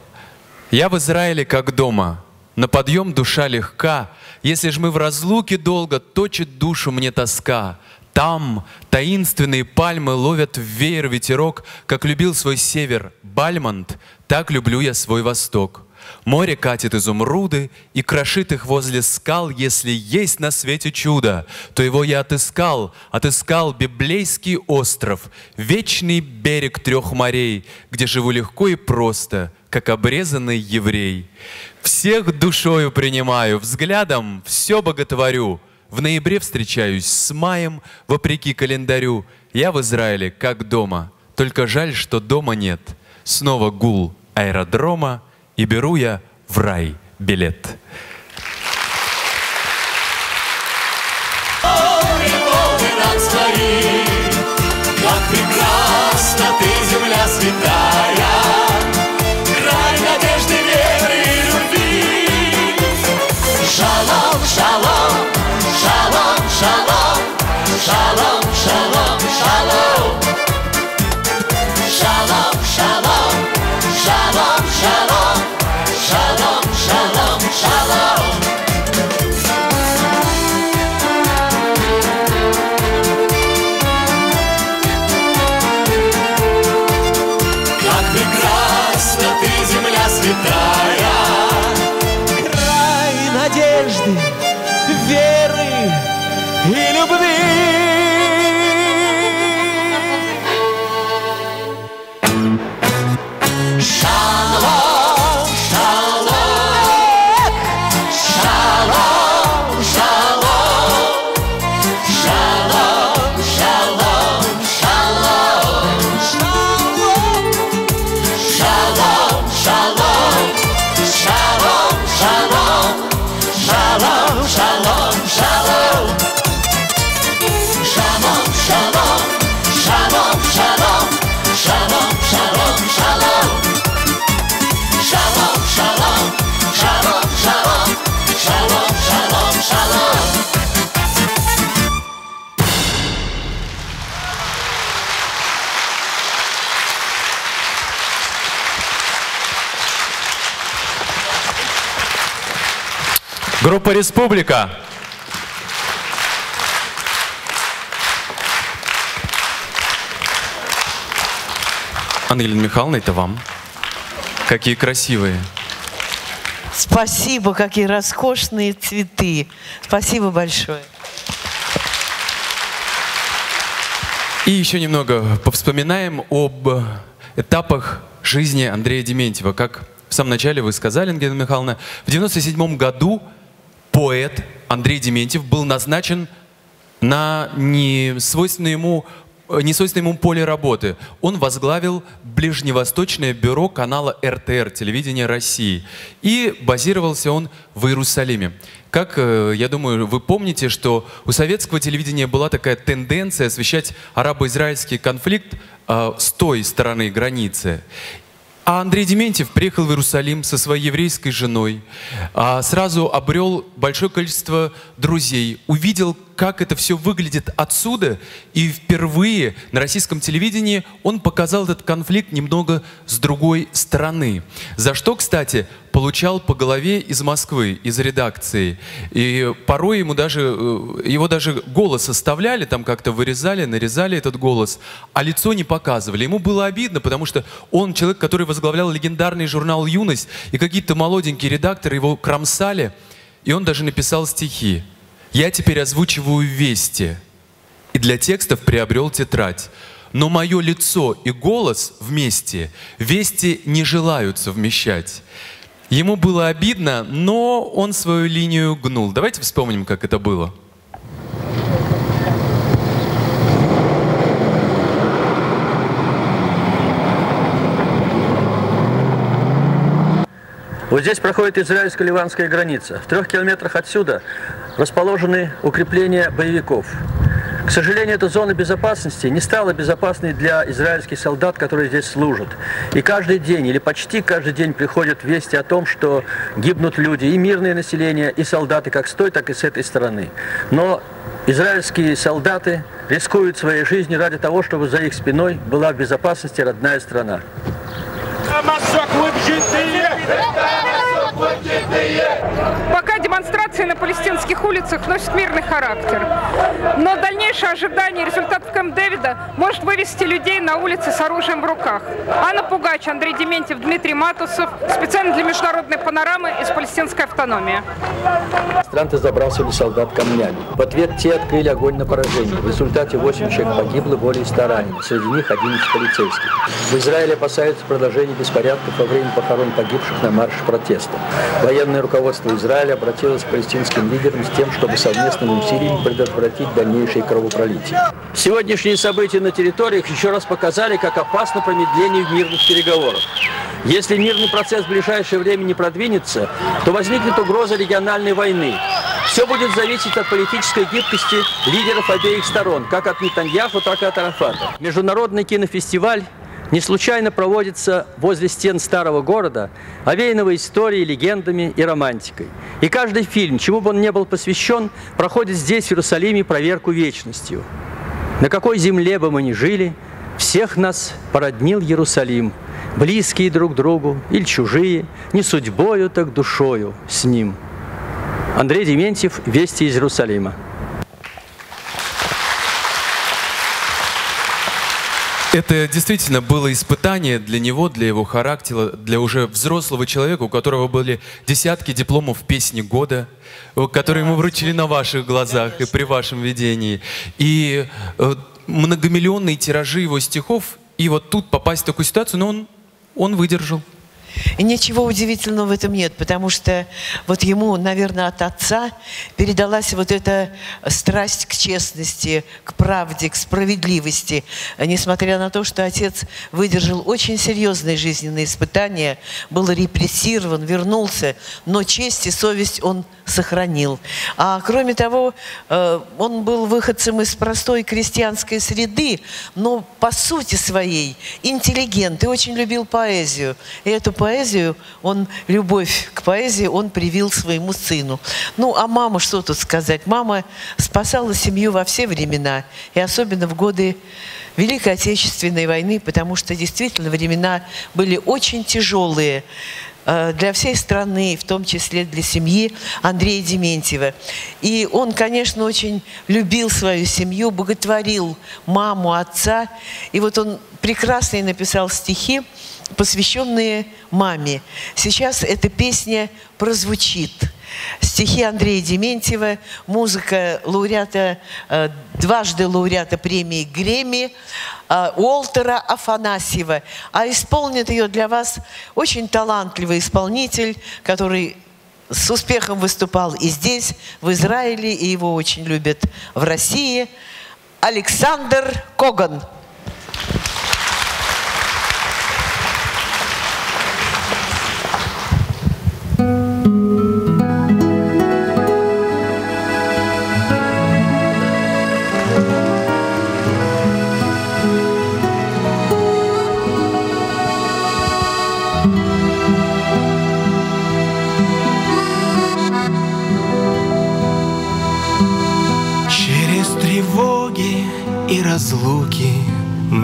Speaker 1: «Я в Израиле как дома, на подъем душа легка, если ж мы в разлуке долго, точит душу мне тоска. Там таинственные пальмы ловят в веер ветерок, как любил свой север Бальмонт, так люблю я свой восток. Море катит изумруды и крошит их возле скал. Если есть на свете чудо, то его я отыскал. Отыскал библейский остров, вечный берег трех морей, где живу легко и просто, как обрезанный еврей. Всех душою принимаю, взглядом все боготворю. В ноябре встречаюсь с маем, вопреки календарю. Я в Израиле, как дома, только жаль, что дома нет. Снова гул аэродрома — и беру я в рай билет.
Speaker 5: Шалом, шалом, Shalom.
Speaker 1: Группа «Республика». Ангелина Михайловна, это вам. Какие красивые.
Speaker 2: Спасибо, какие роскошные цветы. Спасибо большое.
Speaker 1: И еще немного повспоминаем об этапах жизни Андрея Дементьева. Как в самом начале вы сказали, Ангелина Михайловна, в 97 году поэт Андрей Дементьев был назначен на несвойственное ему несвойственное ему поле работы. Он возглавил Ближневосточное бюро канала РТР, телевидения России. И базировался он в Иерусалиме. Как, э, я думаю, вы помните, что у советского телевидения была такая тенденция освещать арабо-израильский конфликт э, с той стороны границы. А Андрей Дементьев приехал в Иерусалим со своей еврейской женой, а, сразу обрел большое количество друзей, увидел, как это все выглядит отсюда, и впервые на российском телевидении он показал этот конфликт немного с другой стороны. За что, кстати, получал по голове из Москвы, из редакции. И порой ему даже, э, его даже голос оставляли, там как-то вырезали, нарезали этот голос, а лицо не показывали. Ему было обидно, потому что он человек, который возглавлял легендарный журнал «Юность», и какие-то молоденькие редакторы его кромсали, и он даже написал стихи. «Я теперь озвучиваю вести» и для текстов приобрел тетрадь. Но мое лицо и голос вместе вести не желают совмещать. Ему было обидно, но он свою линию гнул. Давайте вспомним, как это было.
Speaker 13: Вот здесь проходит израильско-ливанская граница. В трех километрах отсюда расположены укрепления боевиков.
Speaker 3: К сожалению, эта зона безопасности не стала безопасной для израильских солдат, которые здесь служат. И каждый день, или почти каждый день приходят вести о том, что гибнут люди, и мирное население, и солдаты как с той, так и с этой стороны. Но израильские солдаты рискуют своей жизнью ради того, чтобы за их спиной была в безопасности родная страна.
Speaker 14: Пока демонстрации на палестинских улицах носят мирный характер. Но дальнейшее ожидание результатов Кэмп Дэвида может вывести людей на улицы с оружием в руках. Анна Пугач, Андрей Дементьев, Дмитрий Матусов. Специально для международной панорамы из палестинской автономии.
Speaker 3: Демонстранты забрасывали солдат камнями. В ответ те открыли огонь на поражение. В результате 8 человек погибло, более 100 ранены. Среди них 11 полицейских. В Израиле опасаются продолжения беспорядков во время похорон погибших на марше протеста. Военное руководство Израиля обратилось к палестинским лидерам с тем, чтобы совместными усилиями предотвратить дальнейшее кровопролитие. Сегодняшние события на территориях еще раз показали, как опасно промедление в мирных переговорах. Если мирный процесс в ближайшее время не продвинется, то возникнет угроза региональной войны. Все будет зависеть от политической гибкости лидеров обеих сторон, как от Нетаньяху, так и от Арафата. Международный кинофестиваль не случайно проводится возле стен старого города, овеянного историей, легендами и романтикой. И каждый фильм, чему бы он ни был посвящен, проходит здесь, в Иерусалиме, проверку вечностью. На какой земле бы мы ни жили, всех нас породнил Иерусалим, близкие друг другу или чужие, не судьбою, так душою с ним. Андрей Дементьев, Вести из Иерусалима.
Speaker 1: Это действительно было испытание для него, для его характера, для уже взрослого человека, у которого были десятки дипломов песни года, которые ему вручили на ваших глазах и при вашем ведении. И э, многомиллионные тиражи его стихов, и вот тут попасть в такую ситуацию, но он, он выдержал.
Speaker 2: И ничего удивительного в этом нет, потому что вот ему, наверное, от отца передалась вот эта страсть к честности, к правде, к справедливости. Несмотря на то, что отец выдержал очень серьезные жизненные испытания, был репрессирован, вернулся, но честь и совесть он сохранил. А кроме того, э, он был выходцем из простой крестьянской среды, но по сути своей интеллигент и очень любил поэзию. И эту поэзию, он, любовь к поэзии он привил своему сыну. Ну, а мама, что тут сказать? Мама спасала семью во все времена, и особенно в годы Великой Отечественной войны, потому что действительно времена были очень тяжелые э, для всей страны, в том числе для семьи Андрея Дементьева. И он, конечно, очень любил свою семью, боготворил маму, отца. И вот он прекрасно написал стихи, посвященные маме. Сейчас эта песня прозвучит. Стихи Андрея Дементьева, музыка лауреата, э, дважды лауреата премии Греми, э, Уолтера Афанасьева. А исполнит ее для вас очень талантливый исполнитель, который с успехом выступал и здесь, в Израиле, и его очень любят в России. Александр Коган.
Speaker 9: Через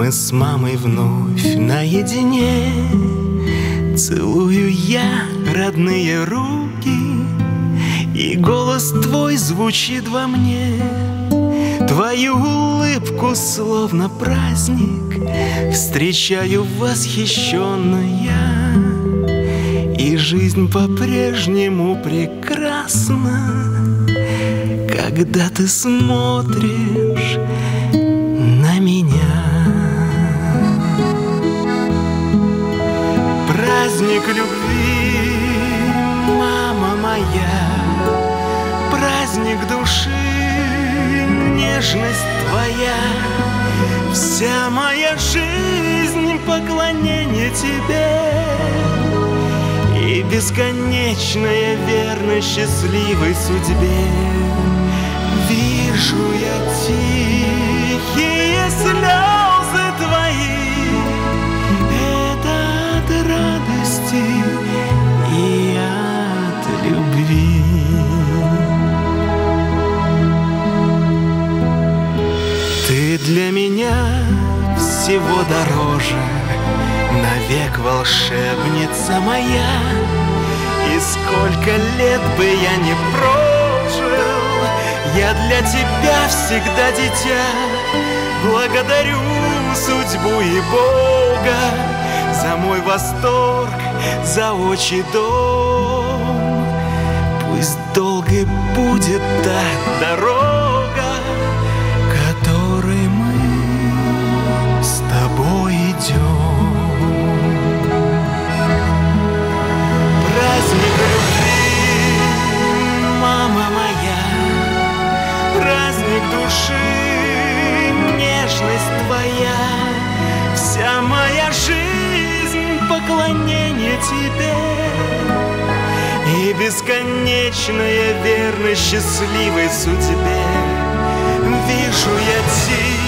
Speaker 9: Мы с мамой вновь наедине. Целую я родные руки И голос твой звучит во мне. Твою улыбку, словно праздник Встречаю восхищенно я И жизнь по-прежнему прекрасна. Когда ты смотришь на меня. праздник любви, мама моя, праздник души, нежность твоя, вся моя жизнь поклонение тебе и бесконечная верность счастливой судьбе. Вижу я тихие слезы. для меня всего дороже. Навек волшебница моя И сколько лет бы я не прожил Я для тебя всегда дитя. Благодарю судьбу и Бога За мой восторг, за очи дом. Пусть долгой будет та дорога тебе. И бесконечная верность счастливой судьбе. Вижу я тебя.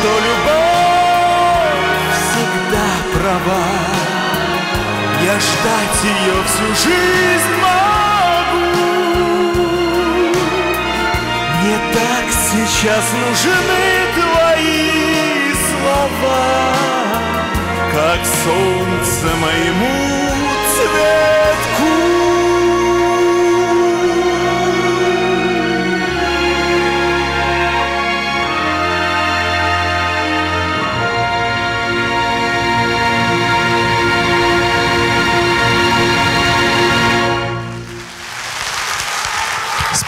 Speaker 9: что любовь всегда права. Я ждать ее всю жизнь могу. Мне так сейчас нужны твои слова, как солнце моему
Speaker 15: цвет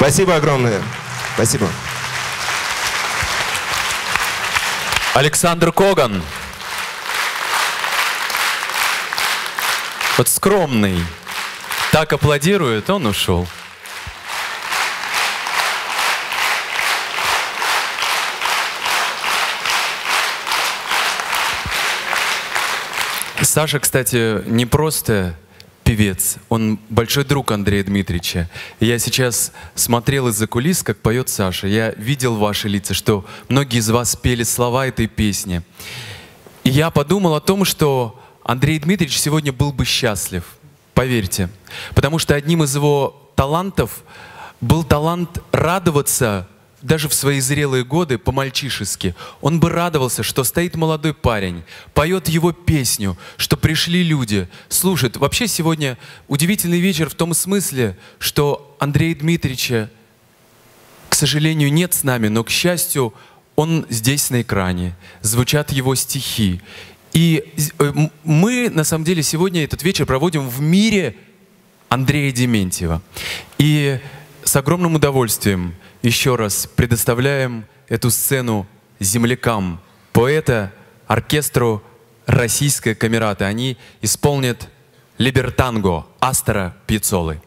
Speaker 16: Спасибо огромное. Спасибо.
Speaker 1: Александр Коган. Вот скромный. Так аплодирует, он ушел. Саша, кстати, не просто певец, он большой друг Андрея Дмитриевича. Я сейчас смотрел из-за кулис, как поет Саша. Я видел ваши лица, что многие из вас пели слова этой песни. И я подумал о том, что Андрей Дмитриевич сегодня был бы счастлив, поверьте. Потому что одним из его талантов был талант радоваться даже в свои зрелые годы по-мальчишески. Он бы радовался, что стоит молодой парень, поет его песню, что пришли люди, слушают. Вообще сегодня удивительный вечер в том смысле, что Андрея Дмитриевича, к сожалению, нет с нами, но, к счастью, он здесь на экране, звучат его стихи. И э, мы, на самом деле, сегодня этот вечер проводим в мире Андрея Дементьева. И с огромным удовольствием еще раз предоставляем эту сцену землякам, поэта, оркестру Российской камераты. Они исполнят «Либертанго» Астера Пьяцолы.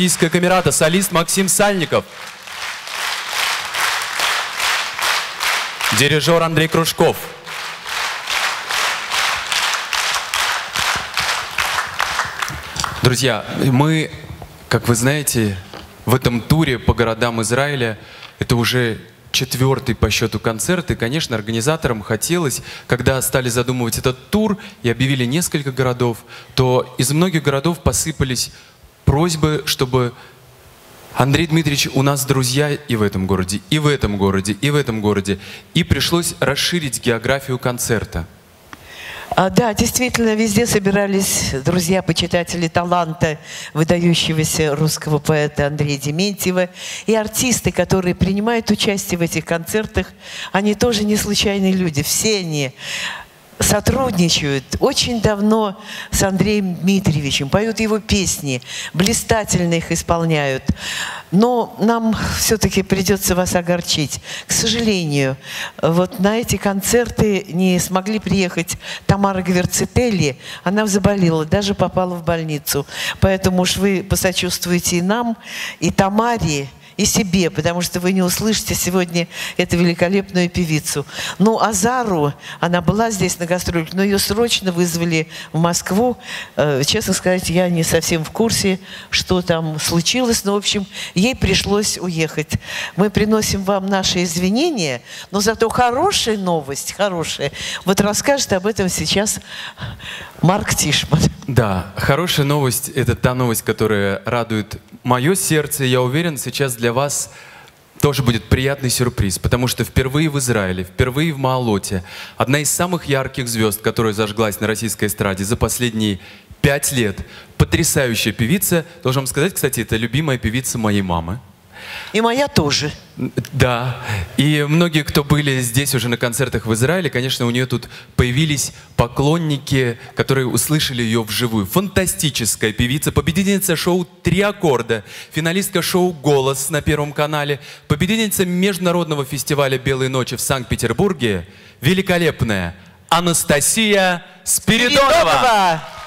Speaker 1: Российская камерата, солист Максим Сальников. Дирижер Андрей Кружков. Друзья, мы, как вы знаете, в этом туре по городам Израиля, это уже четвертый по счету концерт, и, конечно, организаторам хотелось, когда стали задумывать этот тур и объявили несколько городов, то из многих городов посыпались просьбы, чтобы Андрей Дмитриевич, у нас друзья и в этом городе, и в этом городе, и в этом городе. И пришлось расширить географию концерта.
Speaker 2: А, да, действительно, везде собирались друзья, почитатели таланта выдающегося русского поэта Андрея Дементьева. И артисты, которые принимают участие в этих концертах, они тоже не случайные люди. Все они сотрудничают очень давно с Андреем Дмитриевичем, поют его песни, блистательно их исполняют. Но нам все-таки придется вас огорчить. К сожалению, вот на эти концерты не смогли приехать Тамара Гверцетелли. Она заболела, даже попала в больницу. Поэтому уж вы посочувствуете и нам, и Тамаре, и себе, потому что вы не услышите сегодня эту великолепную певицу. Ну, Азару, она была здесь на гастролях, но ее срочно вызвали в Москву. Э, честно сказать, я не совсем в курсе, что там случилось, но, в общем, ей пришлось уехать. Мы приносим вам наши извинения, но зато хорошая новость, хорошая. Вот расскажет об этом сейчас Марк Тишман.
Speaker 1: Да, хорошая новость – это та новость, которая радует мое сердце. Я уверен, сейчас для вас тоже будет приятный сюрприз, потому что впервые в Израиле, впервые в Маалоте, одна из самых ярких звезд, которая зажглась на российской эстраде за последние пять лет, потрясающая певица, должен вам сказать, кстати, это любимая певица моей мамы.
Speaker 2: И моя тоже.
Speaker 1: Да. И многие, кто были здесь уже на концертах в Израиле, конечно, у нее тут появились поклонники, которые услышали ее вживую. Фантастическая певица, победительница шоу «Три аккорда», финалистка шоу «Голос» на Первом канале, победительница международного фестиваля «Белые ночи» в Санкт-Петербурге, великолепная Анастасия Спиридонова.
Speaker 2: Спиридонова!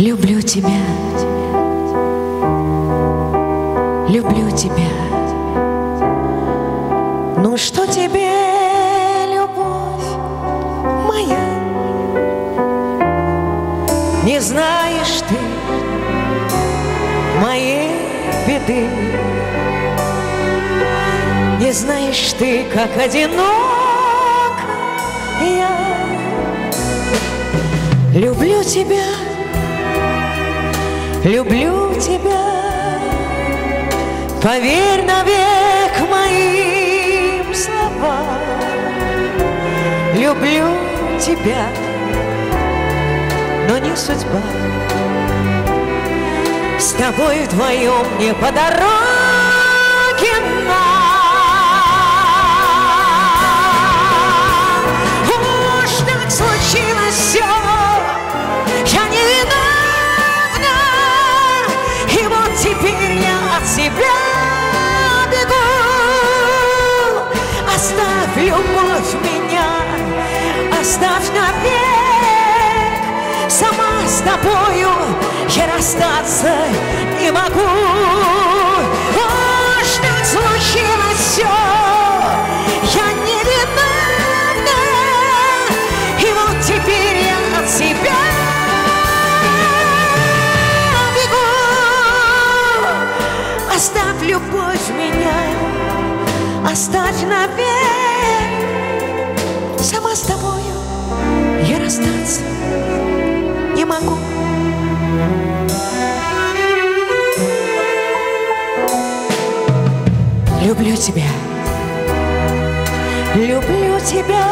Speaker 17: Люблю тебя, люблю тебя. Ну что тебе, любовь моя? Не знаешь ты моей беды, Не знаешь ты, как одинок я. Люблю тебя, люблю тебя, Поверь навек моим словам. Люблю тебя, но не судьба. С тобой вдвоем не по дороге оставь навек, сама с тобою я расстаться не могу. Уж так случилось все, я не виновна, и вот теперь я от себя бегу. Оставь любовь меня, оставь навек, сама с тобою я расстаться не могу. Люблю тебя, люблю тебя,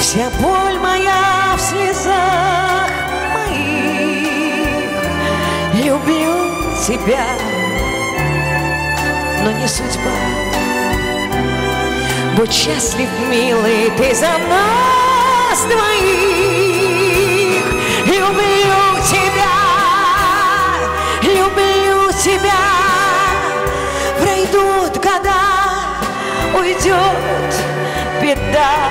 Speaker 17: вся боль моя в слезах моих. Люблю тебя, но не судьба. Будь счастлив, милый, ты за глаз твоих. Люблю тебя, люблю тебя. Пройдут года, уйдет беда,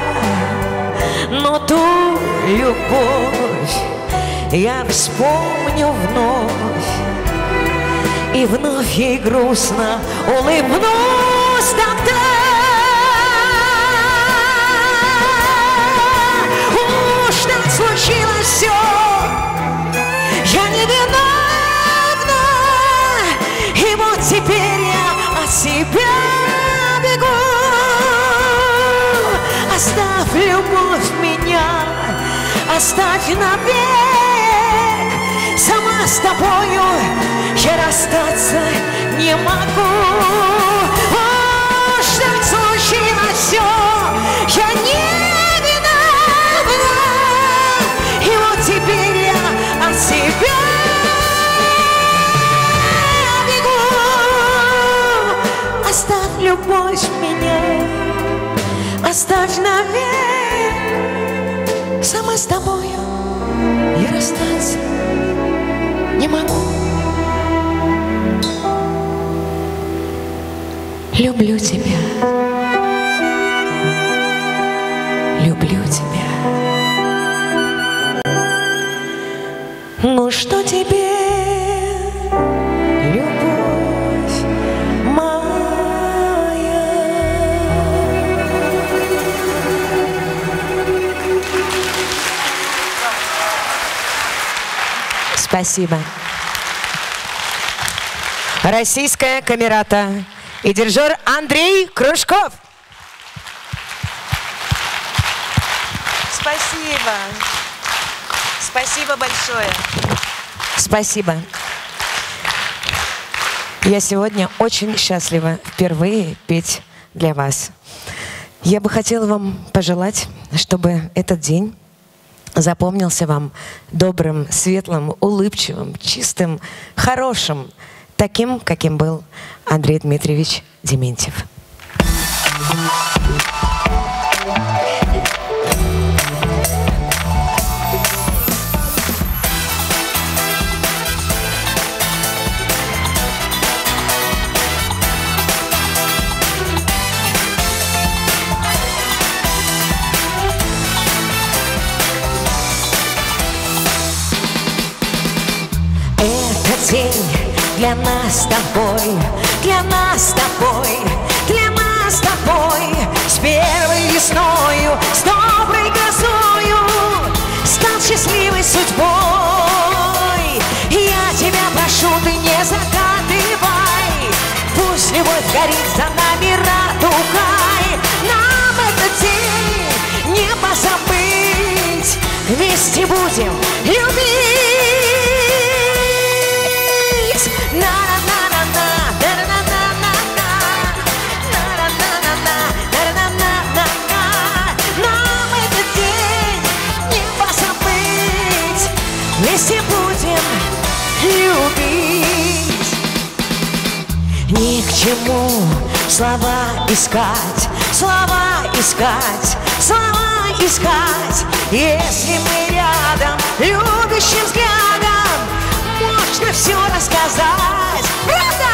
Speaker 17: но ту любовь я вспомню вновь. И вновь ей грустно улыбнусь тогда. Все, я не виновна, и вот теперь я от себя бегу. Оставь любовь меня, оставь навек, сама с тобою я расстаться не могу. Уж так случилось все, я не любовь меня, оставь навек, сама с тобою я расстаться не могу. Люблю тебя. Люблю тебя. Ну что тебе, Спасибо. Российская камерата и дирижер Андрей Кружков.
Speaker 2: Спасибо. Спасибо большое.
Speaker 17: Спасибо. Я сегодня очень счастлива впервые петь для вас. Я бы хотела вам пожелать, чтобы этот день запомнился вам добрым, светлым, улыбчивым, чистым, хорошим, таким, каким был Андрей Дмитриевич Дементьев. Этот для нас с тобой, для нас с тобой, для нас с тобой. С первой весною, с доброй грозою Стал счастливой судьбой. Я тебя прошу, ты не загадывай Пусть любовь горит за нами радугой Нам этот день не позабыть. Вместе будем любить чему слова искать, слова искать, слова искать, если мы рядом любящим взглядом можно все рассказать. Правда?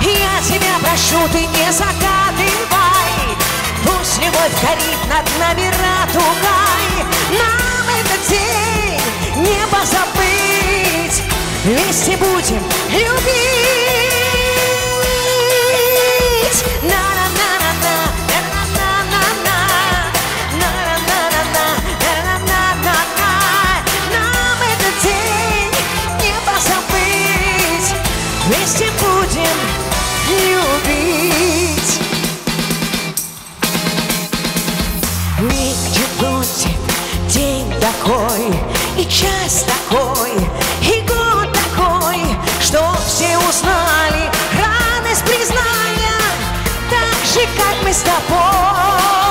Speaker 17: Я тебя прошу, ты не загадывай. Пусть любовь горит над нами радугой. Нам этот день не позабыть. Вместе будем любить. Вместе будем любить. Миг чудотик, день такой, и час такой, и год такой, что все узнали же, как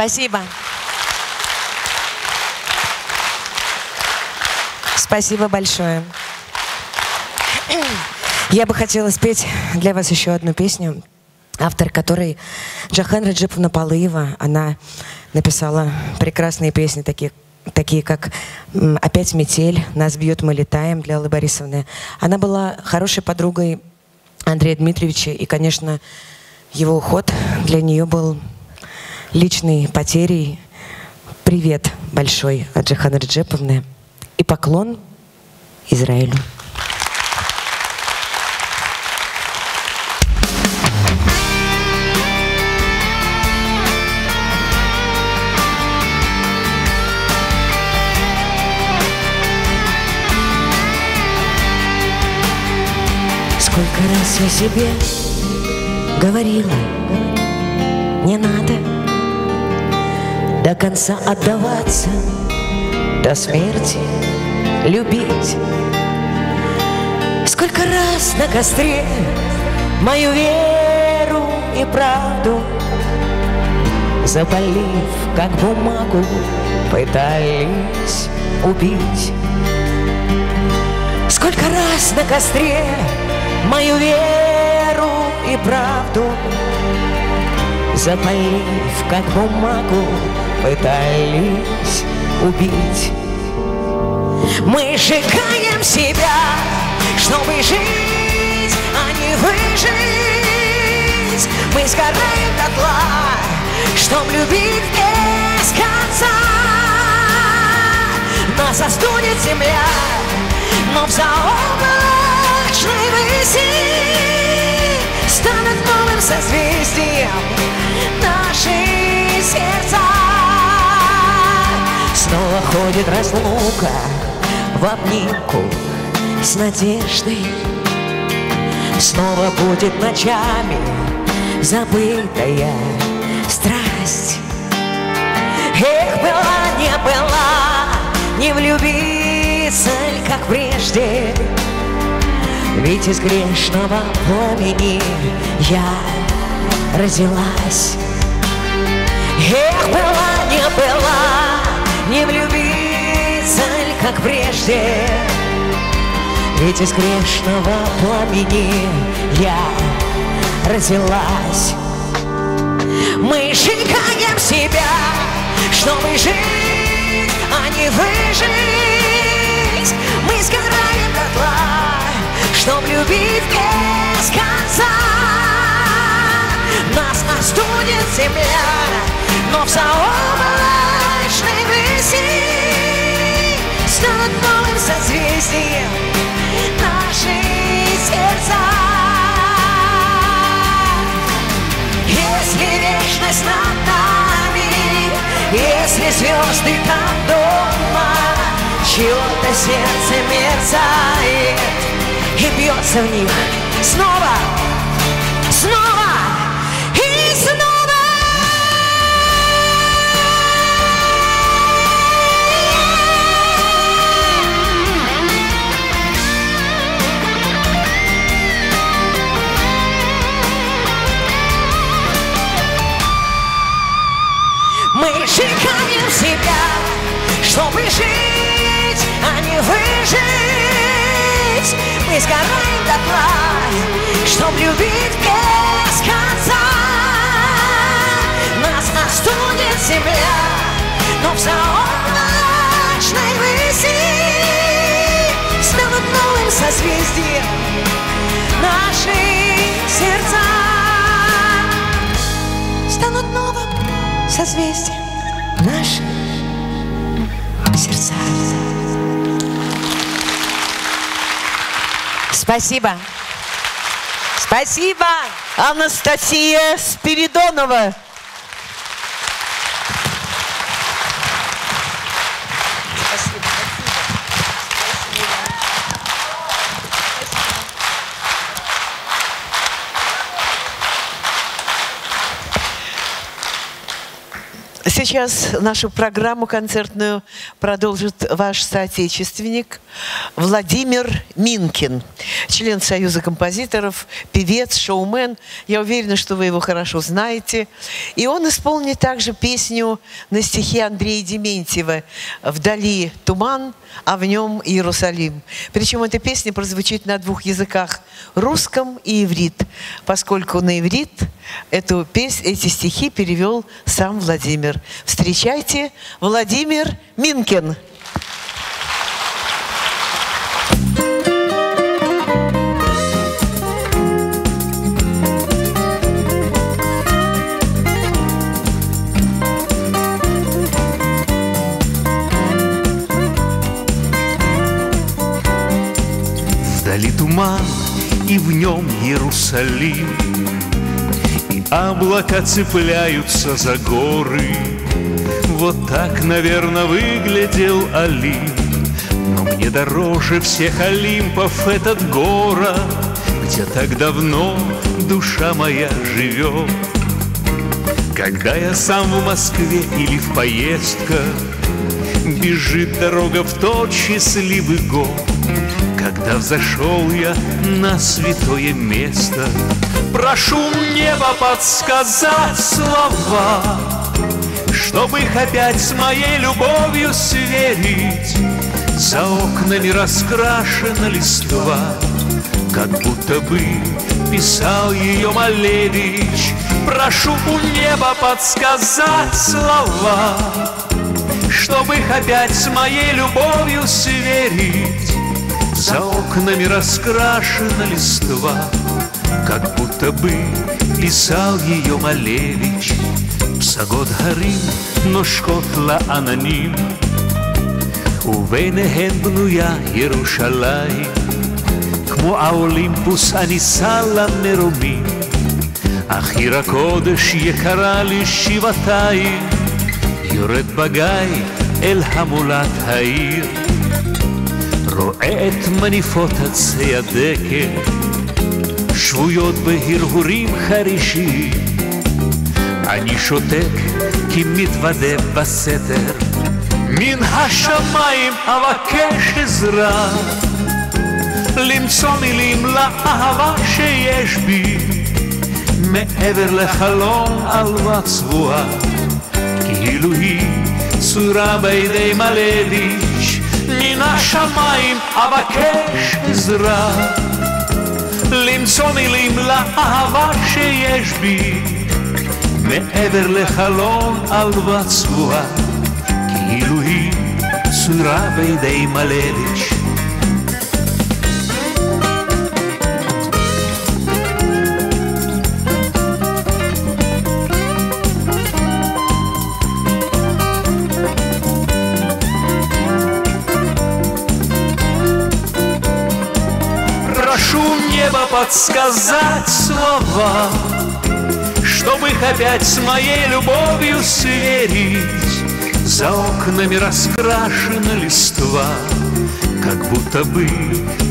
Speaker 17: Спасибо. Спасибо большое. Я бы хотела спеть для вас еще одну песню, автор которой Джахан Раджиповна Палыева. Она написала прекрасные песни, такие, такие как «Опять метель», «Нас бьет, мы летаем» для Аллы Борисовны. Она была хорошей подругой Андрея Дмитриевича, и, конечно, его уход для нее был личной потерей. Привет большой от Джихана Раджеповны и поклон Израилю. Сколько раз я себе говорила, не надо до конца отдаваться, до смерти любить. Сколько раз на костре мою веру и правду Запалив, как бумагу, пытались убить. Сколько раз на костре мою веру и правду Запалив, как бумагу, пытались убить. Мы сжигаем себя, чтобы жить, а не выжить. Мы сгораем дотла, чтоб любить без конца. Нас остудит земля, но в заоблачной выси станут новым созвездием наши сердца. Снова ходит разлука в обнимку с надеждой. Снова будет ночами забытая страсть. Эх, была, не была, не влюбиться как прежде. Ведь из грешного пламени я родилась. Эх, была, не была, не влюбиться как прежде. Ведь из грешного пламени я родилась. Мы сжигаем себя, чтобы жить, а не выжить. Мы сгораем дотла, чтоб любить без конца. Остудит земля, но в заоблачной выси станут новым созвездием наши сердца. Если вечность над нами, если звезды там дома, чье-то сердце мерцает и бьется в них снова себя, чтобы жить, а не выжить. Мы сгораем дотла, чтоб любить без конца. Нас остудит земля, но в заоблачной выси станут новым созвездием наши сердца. Станут новым созвездием наши сердца. Спасибо.
Speaker 2: Спасибо, Анастасия Спиридонова. Сейчас нашу программу концертную продолжит ваш соотечественник Владимир Минкин, член Союза композиторов, певец, шоумен. Я уверена, что вы его хорошо знаете. И он исполнит также песню на стихи Андрея Дементьева «Вдали туман, а в нем Иерусалим». Причем эта песня прозвучит на двух языках – русском и иврит, поскольку на иврит эту песню, эти стихи перевел сам Владимир. Встречайте, Владимир Минкин.
Speaker 15: Вдали туман, и в нем Иерусалим, облака цепляются за горы. Вот так, наверное, выглядел Алим. Но мне дороже всех Олимпов этот город, Где так давно душа моя живет. Когда я сам в Москве или в поездках, Бежит дорога в тот счастливый год, Когда взошел я на святое место. Прошу небо подсказать слова, Чтобы их опять с моей любовью сверить. За окнами раскрашена листва, Как будто бы писал ее Малевич. Прошу у неба подсказать слова, чтобы их опять с моей любовью сверить. За окнами раскрашена листва, Как будто бы писал ее Малевич. פסגות הרים נושקות לעננים, וביניהן בנויה ירושלים. כמו האולימפוס הנישא למרומים, אך עיר הקודש יקרה לי שבעתיים. יורד בגיא אל המולת העיר, רואה את מניפות עצי הדקל, שבויות בהרהורים חרישיים. אני שותק כי מתוודה בסתר, מן השמיים אבקש עזרה, למצוא מילים לאהבה שיש בי, מעבר לחלום עלווה צבועה. כאילו היא צורה בידי מלביץ' מן השמיים אבקש עזרה. למצוא מילים לאהבה שיש בי. מעבר לחלון עלווה צבועה כאילו היא צורה בידי מלביץ' Прошу небо подсказать слова, Чтобы их опять с моей любовью сверить. За окнами раскрашена листва, Как будто бы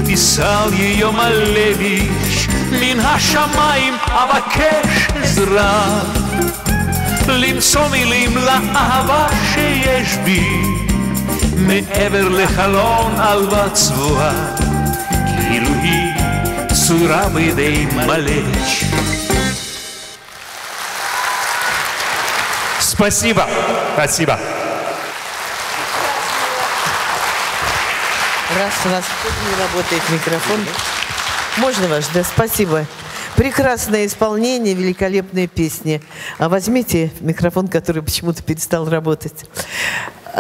Speaker 15: писал ее Малевич. מן השמיים אבקש עזרה, למצוא מילים לאהבה שיש בי, מעבר לחלון עלווה צבועה. Сурами дей малеч.
Speaker 9: Спасибо. Спасибо.
Speaker 2: Раз у нас тут не работает микрофон. Можно ваш? Да, спасибо. Прекрасное исполнение, великолепные песни. А возьмите микрофон, который почему-то перестал работать.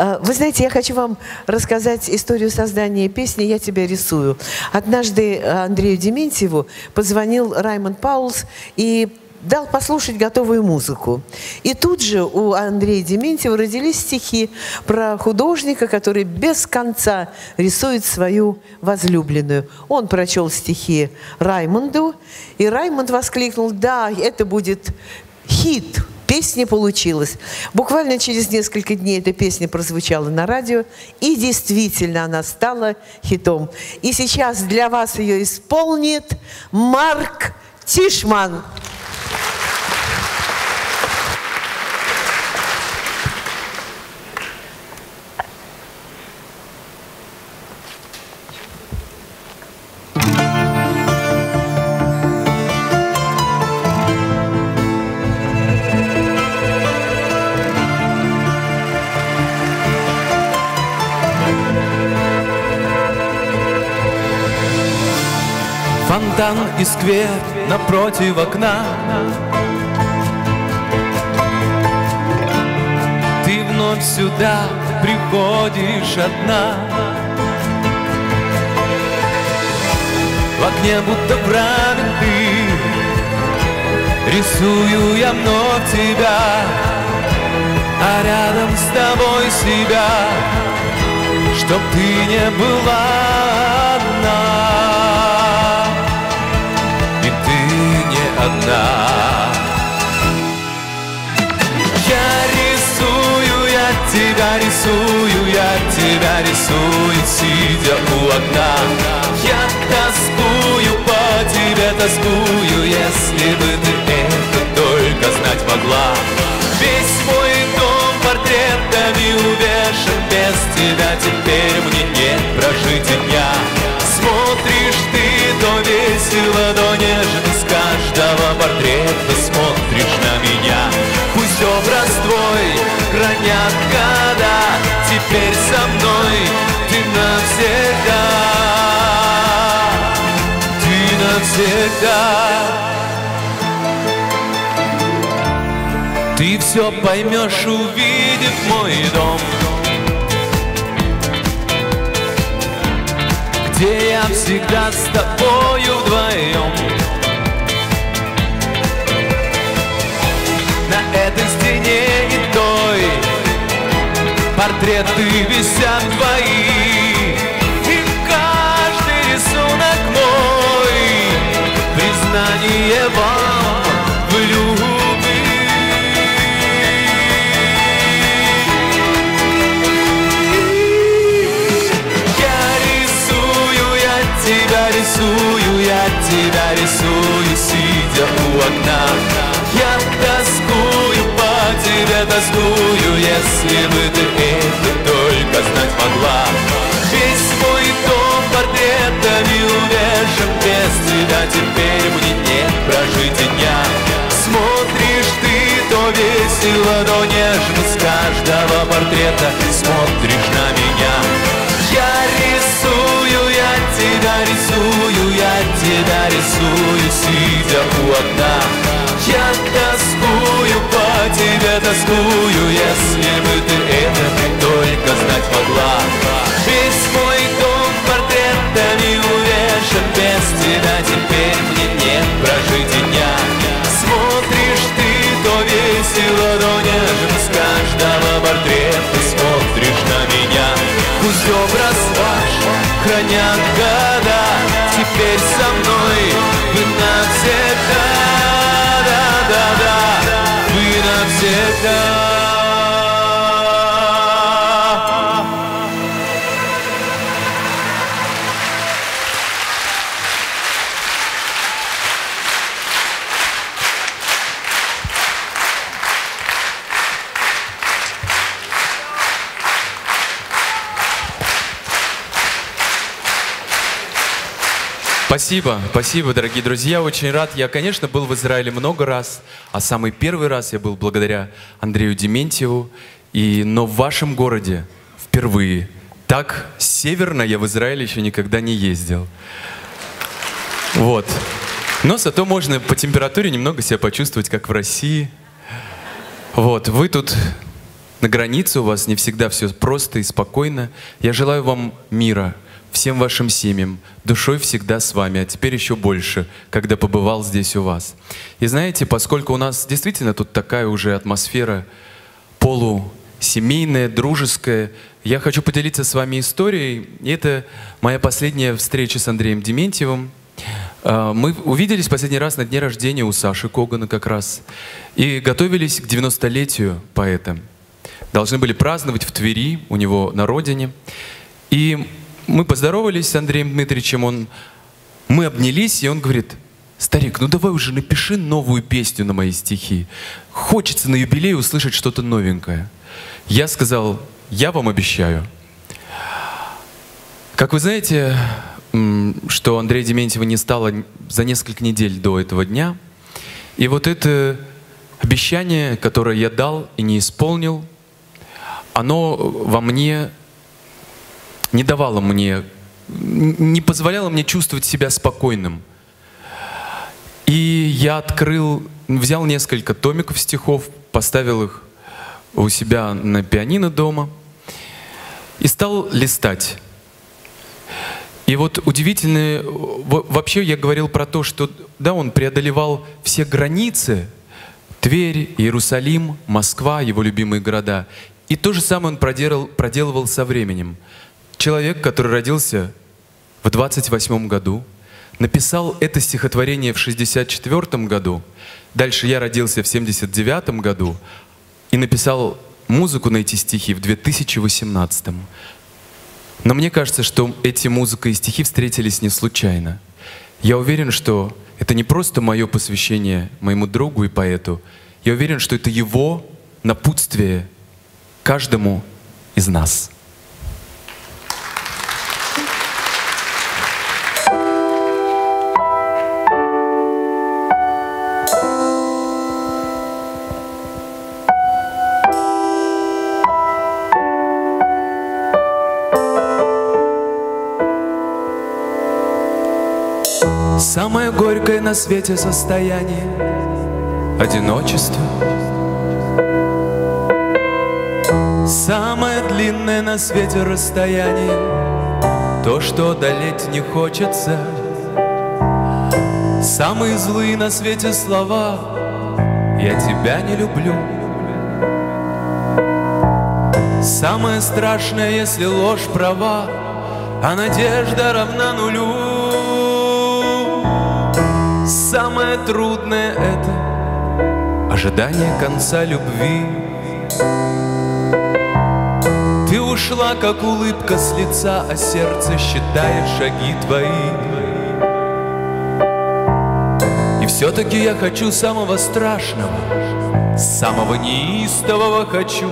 Speaker 2: А, Вы знаете, я хочу вам рассказать историю создания песни «Я тебя рисую». Однажды Андрею Дементьеву позвонил Раймонд Паулс и дал послушать готовую музыку. И тут же у Андрея Дементьева родились стихи про художника, который без конца рисует свою возлюбленную. Он прочел стихи Раймонду, и Раймонд воскликнул, да, это будет хит, Песня получилась. Буквально через несколько дней эта песня прозвучала на радио, и действительно она стала хитом. И сейчас для вас ее исполнит Марк Тишман.
Speaker 1: Сквер напротив окна. Ты вновь сюда приходишь одна. В окне будто правен ты. Рисую я вновь тебя. А рядом с тобой себя Чтоб ты не была одна не одна Я рисую, я тебя рисую, я тебя рисую, сидя у окна. Я тоскую по тебе, тоскую, если бы ты это только знать могла. Весь мой дом портретами увешан, без тебя теперь мне нет прожить дня. Смотришь ты то весело, то нежно каждого портрета смотришь на меня. Пусть образ твой хранят года, теперь со мной ты навсегда, ты навсегда. Ты все поймешь, увидев мой дом, где я всегда с тобою вдвоем. Этой стене и той портреты висят твои, и каждый рисунок мой признание вам в любви. Я рисую, я тебя рисую, я тебя рисую, сидя у окна. Тоскую, если бы ты это только знать могла. Весь мой дом портретами увешан, без тебя теперь мне нет прожить дня. Смотришь ты то весело, то нежно с каждого портрета смотришь на меня. Я рисую, я тебя рисую, я тебя рисую, сидя у окна. Я тоскую по тебе, тоскую, если бы ты это только знать могла. Весь мой дом портретами увешан, без тебя теперь мне нет прожить и дня. Смотришь ты то весело, то нежно с каждого портрета смотришь на меня. Пусть образ ваш хранят
Speaker 18: Спасибо, спасибо, дорогие друзья. Очень рад. Я, конечно, был в Израиле много раз, а самый первый раз я был благодаря Андрею Дементьеву. И, но в вашем городе впервые. Так северно я в Израиле еще никогда не ездил. Вот. Но зато можно по температуре немного себя почувствовать, как в России. Вот, вы тут на границе, у вас не всегда все просто и спокойно. Я желаю вам мира, всем вашим семьям, душой всегда с вами, а теперь еще больше, когда побывал здесь у вас. И знаете, поскольку у нас действительно тут такая уже атмосфера полусемейная, дружеская, я хочу поделиться с вами историей. Это моя последняя встреча с Андреем Дементьевым. А, Мы увиделись последний раз на дне рождения у Саши Когана как раз. И готовились к 90-летию поэта. Должны были праздновать в Твери, у него на родине. И мы поздоровались с Андреем Дмитриевичем, он, мы обнялись, и он говорит, старик, ну давай уже напиши новую песню на мои стихи. Хочется на юбилей услышать что-то новенькое. Я сказал, я вам обещаю. Как вы знаете, что Андрея Дементьева не стало за несколько недель до этого дня. И вот это обещание, которое я дал и не исполнил, оно во мне не давало мне, не позволяло мне чувствовать себя спокойным.
Speaker 1: И я открыл, взял несколько томиков стихов, поставил их у себя на пианино дома и стал листать. И вот удивительно, во- вообще я говорил про то, что да, он преодолевал все границы, Тверь, Иерусалим, Москва, его любимые города. И то же самое он проделал, проделывал со временем. Человек, который родился в 28 году, написал это стихотворение в 64 году, дальше я родился в 79 году и написал музыку на эти стихи в 2018. Но мне кажется, что эти музыка и стихи встретились не случайно. Я уверен, что это не просто мое посвящение моему другу и поэту. Я уверен, что это его напутствие каждому из нас. Горькое на свете состояние — одиночество. Самое длинное на свете расстояние — то, что одолеть не хочется. Самые злые на свете слова — я тебя не люблю. Самое страшное, если ложь права, а надежда равна нулю. Самое трудное это ожидание конца любви. Ты ушла, как улыбка с лица, а сердце считает шаги твои. И все-таки я хочу самого страшного, самого неистового хочу.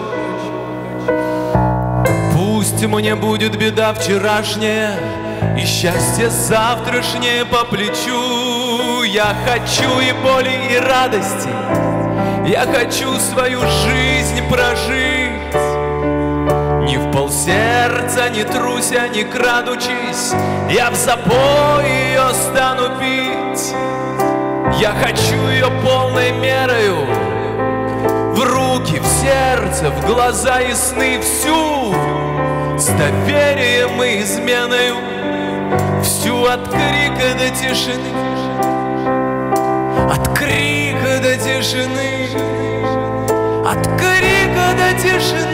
Speaker 1: Пусть мне будет беда вчерашняя, и счастье завтрашнее по плечу. Я хочу и боли, и радости, я хочу свою жизнь прожить. Не в полсердца, не труся, не крадучись, я в запой ее стану пить. Я хочу ее полной мерою, в руки, в сердце, в глаза и сны всю, с доверием и изменою, всю от крика до тишины, от крика до тишины, от крика до тишины.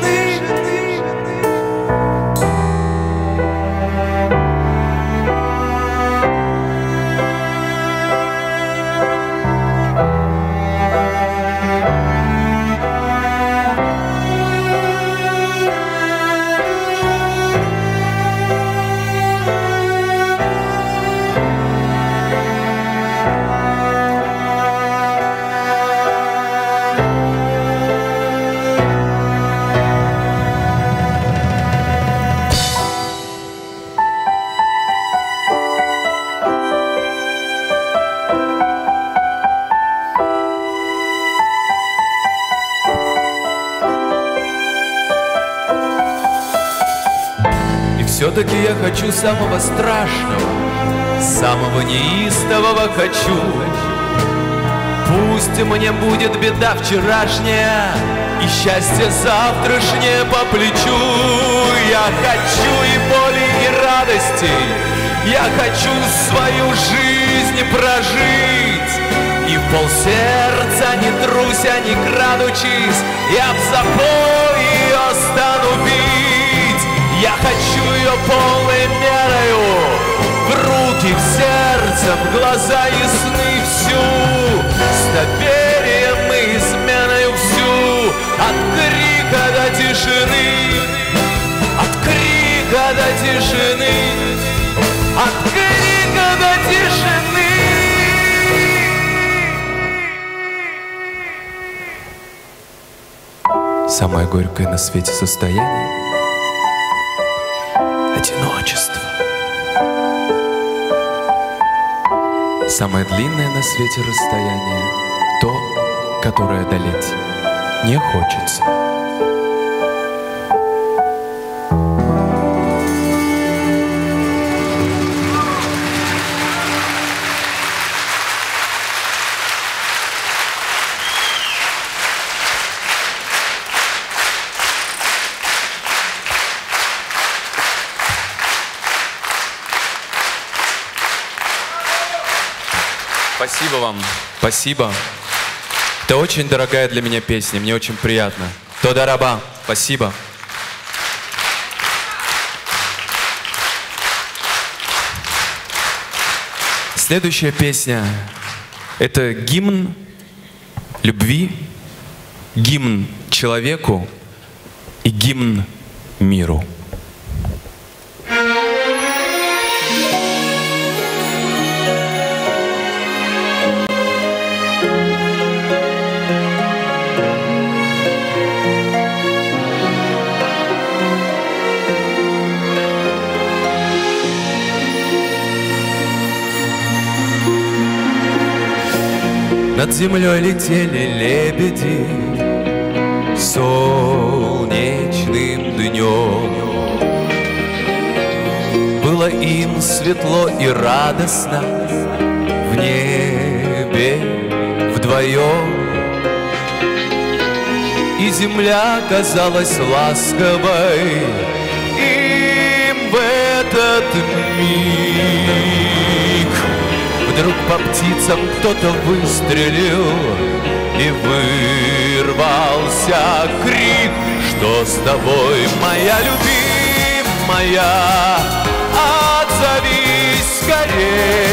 Speaker 1: Хочу самого страшного, самого неистового хочу. Пусть мне будет беда вчерашняя, и счастье завтрашнее по плечу. Я хочу и боли, и радости, я хочу свою жизнь прожить. И в полсердца не труся, не крадучись, я в запой ее стану бить. Я хочу ее полной мерою. В руки, в сердце, в глаза и сны всю. С доверием и изменою всю. От крика до тишины. От крика до тишины. От крика до тишины. Самое горькое на свете состояние одиночество. Самое длинное на свете расстояние — то, которое одолеть не хочется.
Speaker 19: Вам. Спасибо. Это очень дорогая для меня песня. Мне очень приятно. Тодараба. Спасибо. Следующая песня – это гимн любви, гимн человеку и гимн миру.
Speaker 1: Над землей летели лебеди солнечным днем. Было им светло и радостно в небе вдвоем. И земля казалась ласковой им в этот миг. Вдруг по птицам кто-то выстрелил И вырвался крик Что с тобой, моя любимая? Отзовись скорей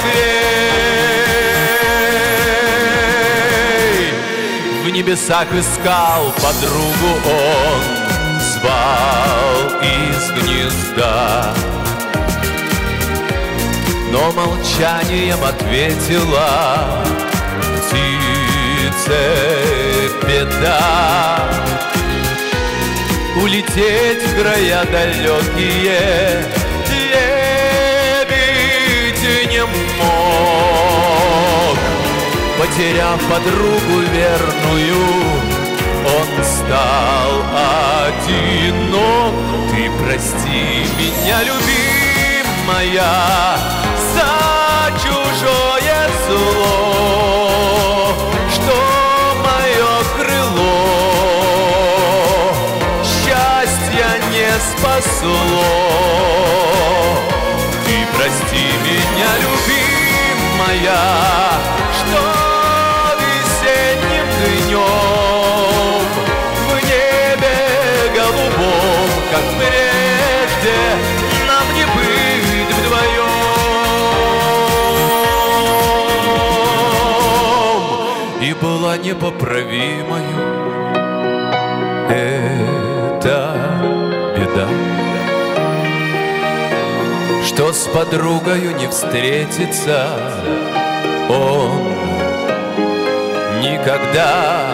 Speaker 1: согрей В небесах искал подругу он Звал из гнезда но молчанием ответила птице беда. Улететь в края далекие Потеряв подругу верную, он стал одинок. Ты прости меня, любимая, за чужое зло, что мое крыло счастья не спасло. Ты прости меня, любимая, что днем в небе голубом, как прежде, нам не быть вдвоем. И была непоправимою эта беда, что с подругою не встретится он никогда.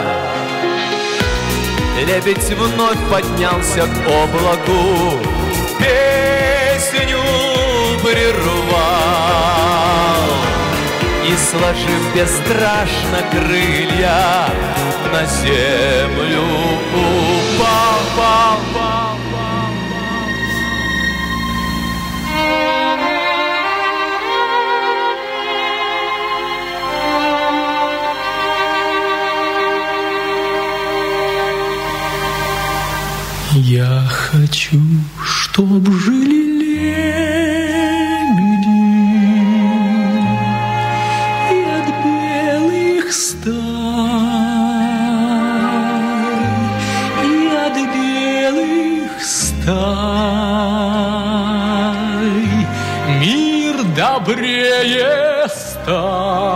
Speaker 1: Лебедь вновь поднялся к облаку, песню прервал И, сложив бесстрашно крылья, на землю упал,
Speaker 9: Я хочу, чтоб жили лебеди И от белых стай И от белых стай Мир добрее стал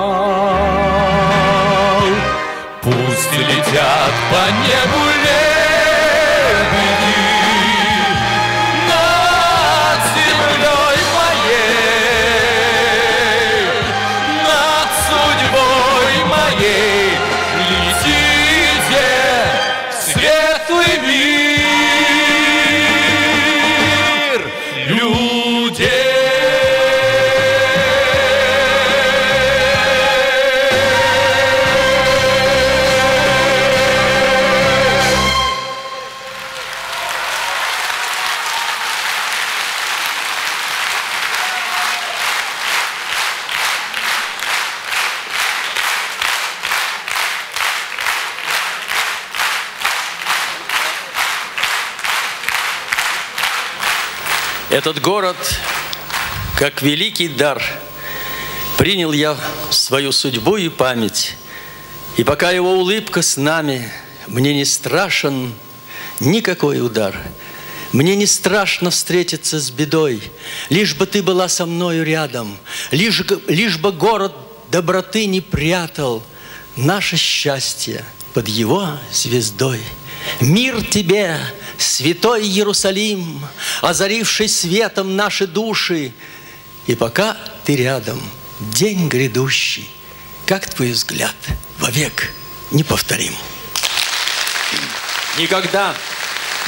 Speaker 3: Этот город, как великий дар, принял я свою судьбу и память. И пока его улыбка с нами, мне не страшен никакой удар. Мне не страшно встретиться с бедой, лишь бы ты была со мною рядом, лишь, лишь бы город доброты не прятал наше счастье под его звездой. Мир тебе, святой Иерусалим, озаривший светом наши души. И пока ты рядом, день грядущий, как твой взгляд, вовек неповторим. Никогда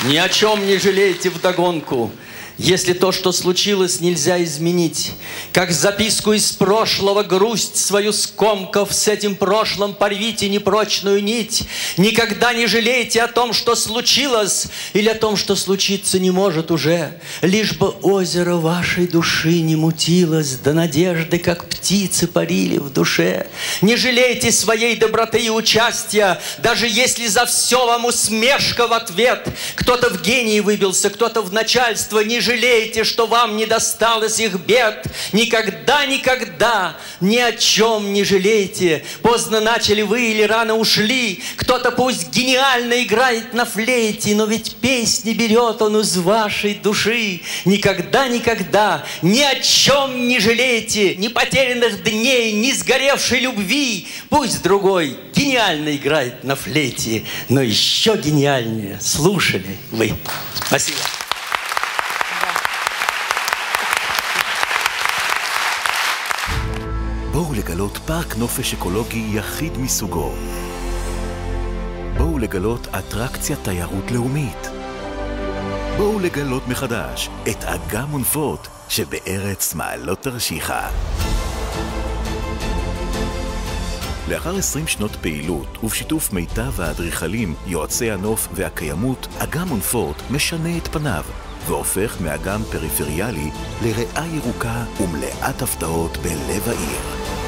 Speaker 3: ни о чем не жалейте вдогонку, если то, что случилось, нельзя изменить. Как записку из прошлого, грусть свою скомков, с этим прошлым порвите непрочную нить. Никогда не жалейте о том, что случилось, или о том, что случиться не может уже. Лишь бы озеро вашей души не мутилось, до надежды, как птицы парили в душе. Не жалейте своей доброты и участия, даже если за все вам усмешка в ответ. Кто-то в гении выбился, кто-то в начальство. Не жалейте, что вам не досталось их бед. Никогда, никогда ни о чем не жалейте. Поздно начали вы или рано ушли. Кто-то пусть гениально играет на флейте, но ведь песни берет он из вашей души. Никогда, никогда ни о чем не жалейте, ни потерянных дней, ни сгоревшей любви. Пусть другой гениально играет на флейте, но еще гениальнее слушали вы. Спасибо.
Speaker 20: לגלות פארק נופש אקולוגי יחיד מסוגו. בואו לגלות אטרקציה תיירות לאומית. בואו לגלות מחדש את אגם מונפות שבארץ מעלות תרשיחא. לאחר 20 שנות פעילות ובשיתוף מיטב האדריכלים, יועצי הנוף והקיימות, אגם מונפורט משנה את פניו והופך מאגם פריפריאלי לריאה ירוקה ומלאת הפתעות בלב העיר.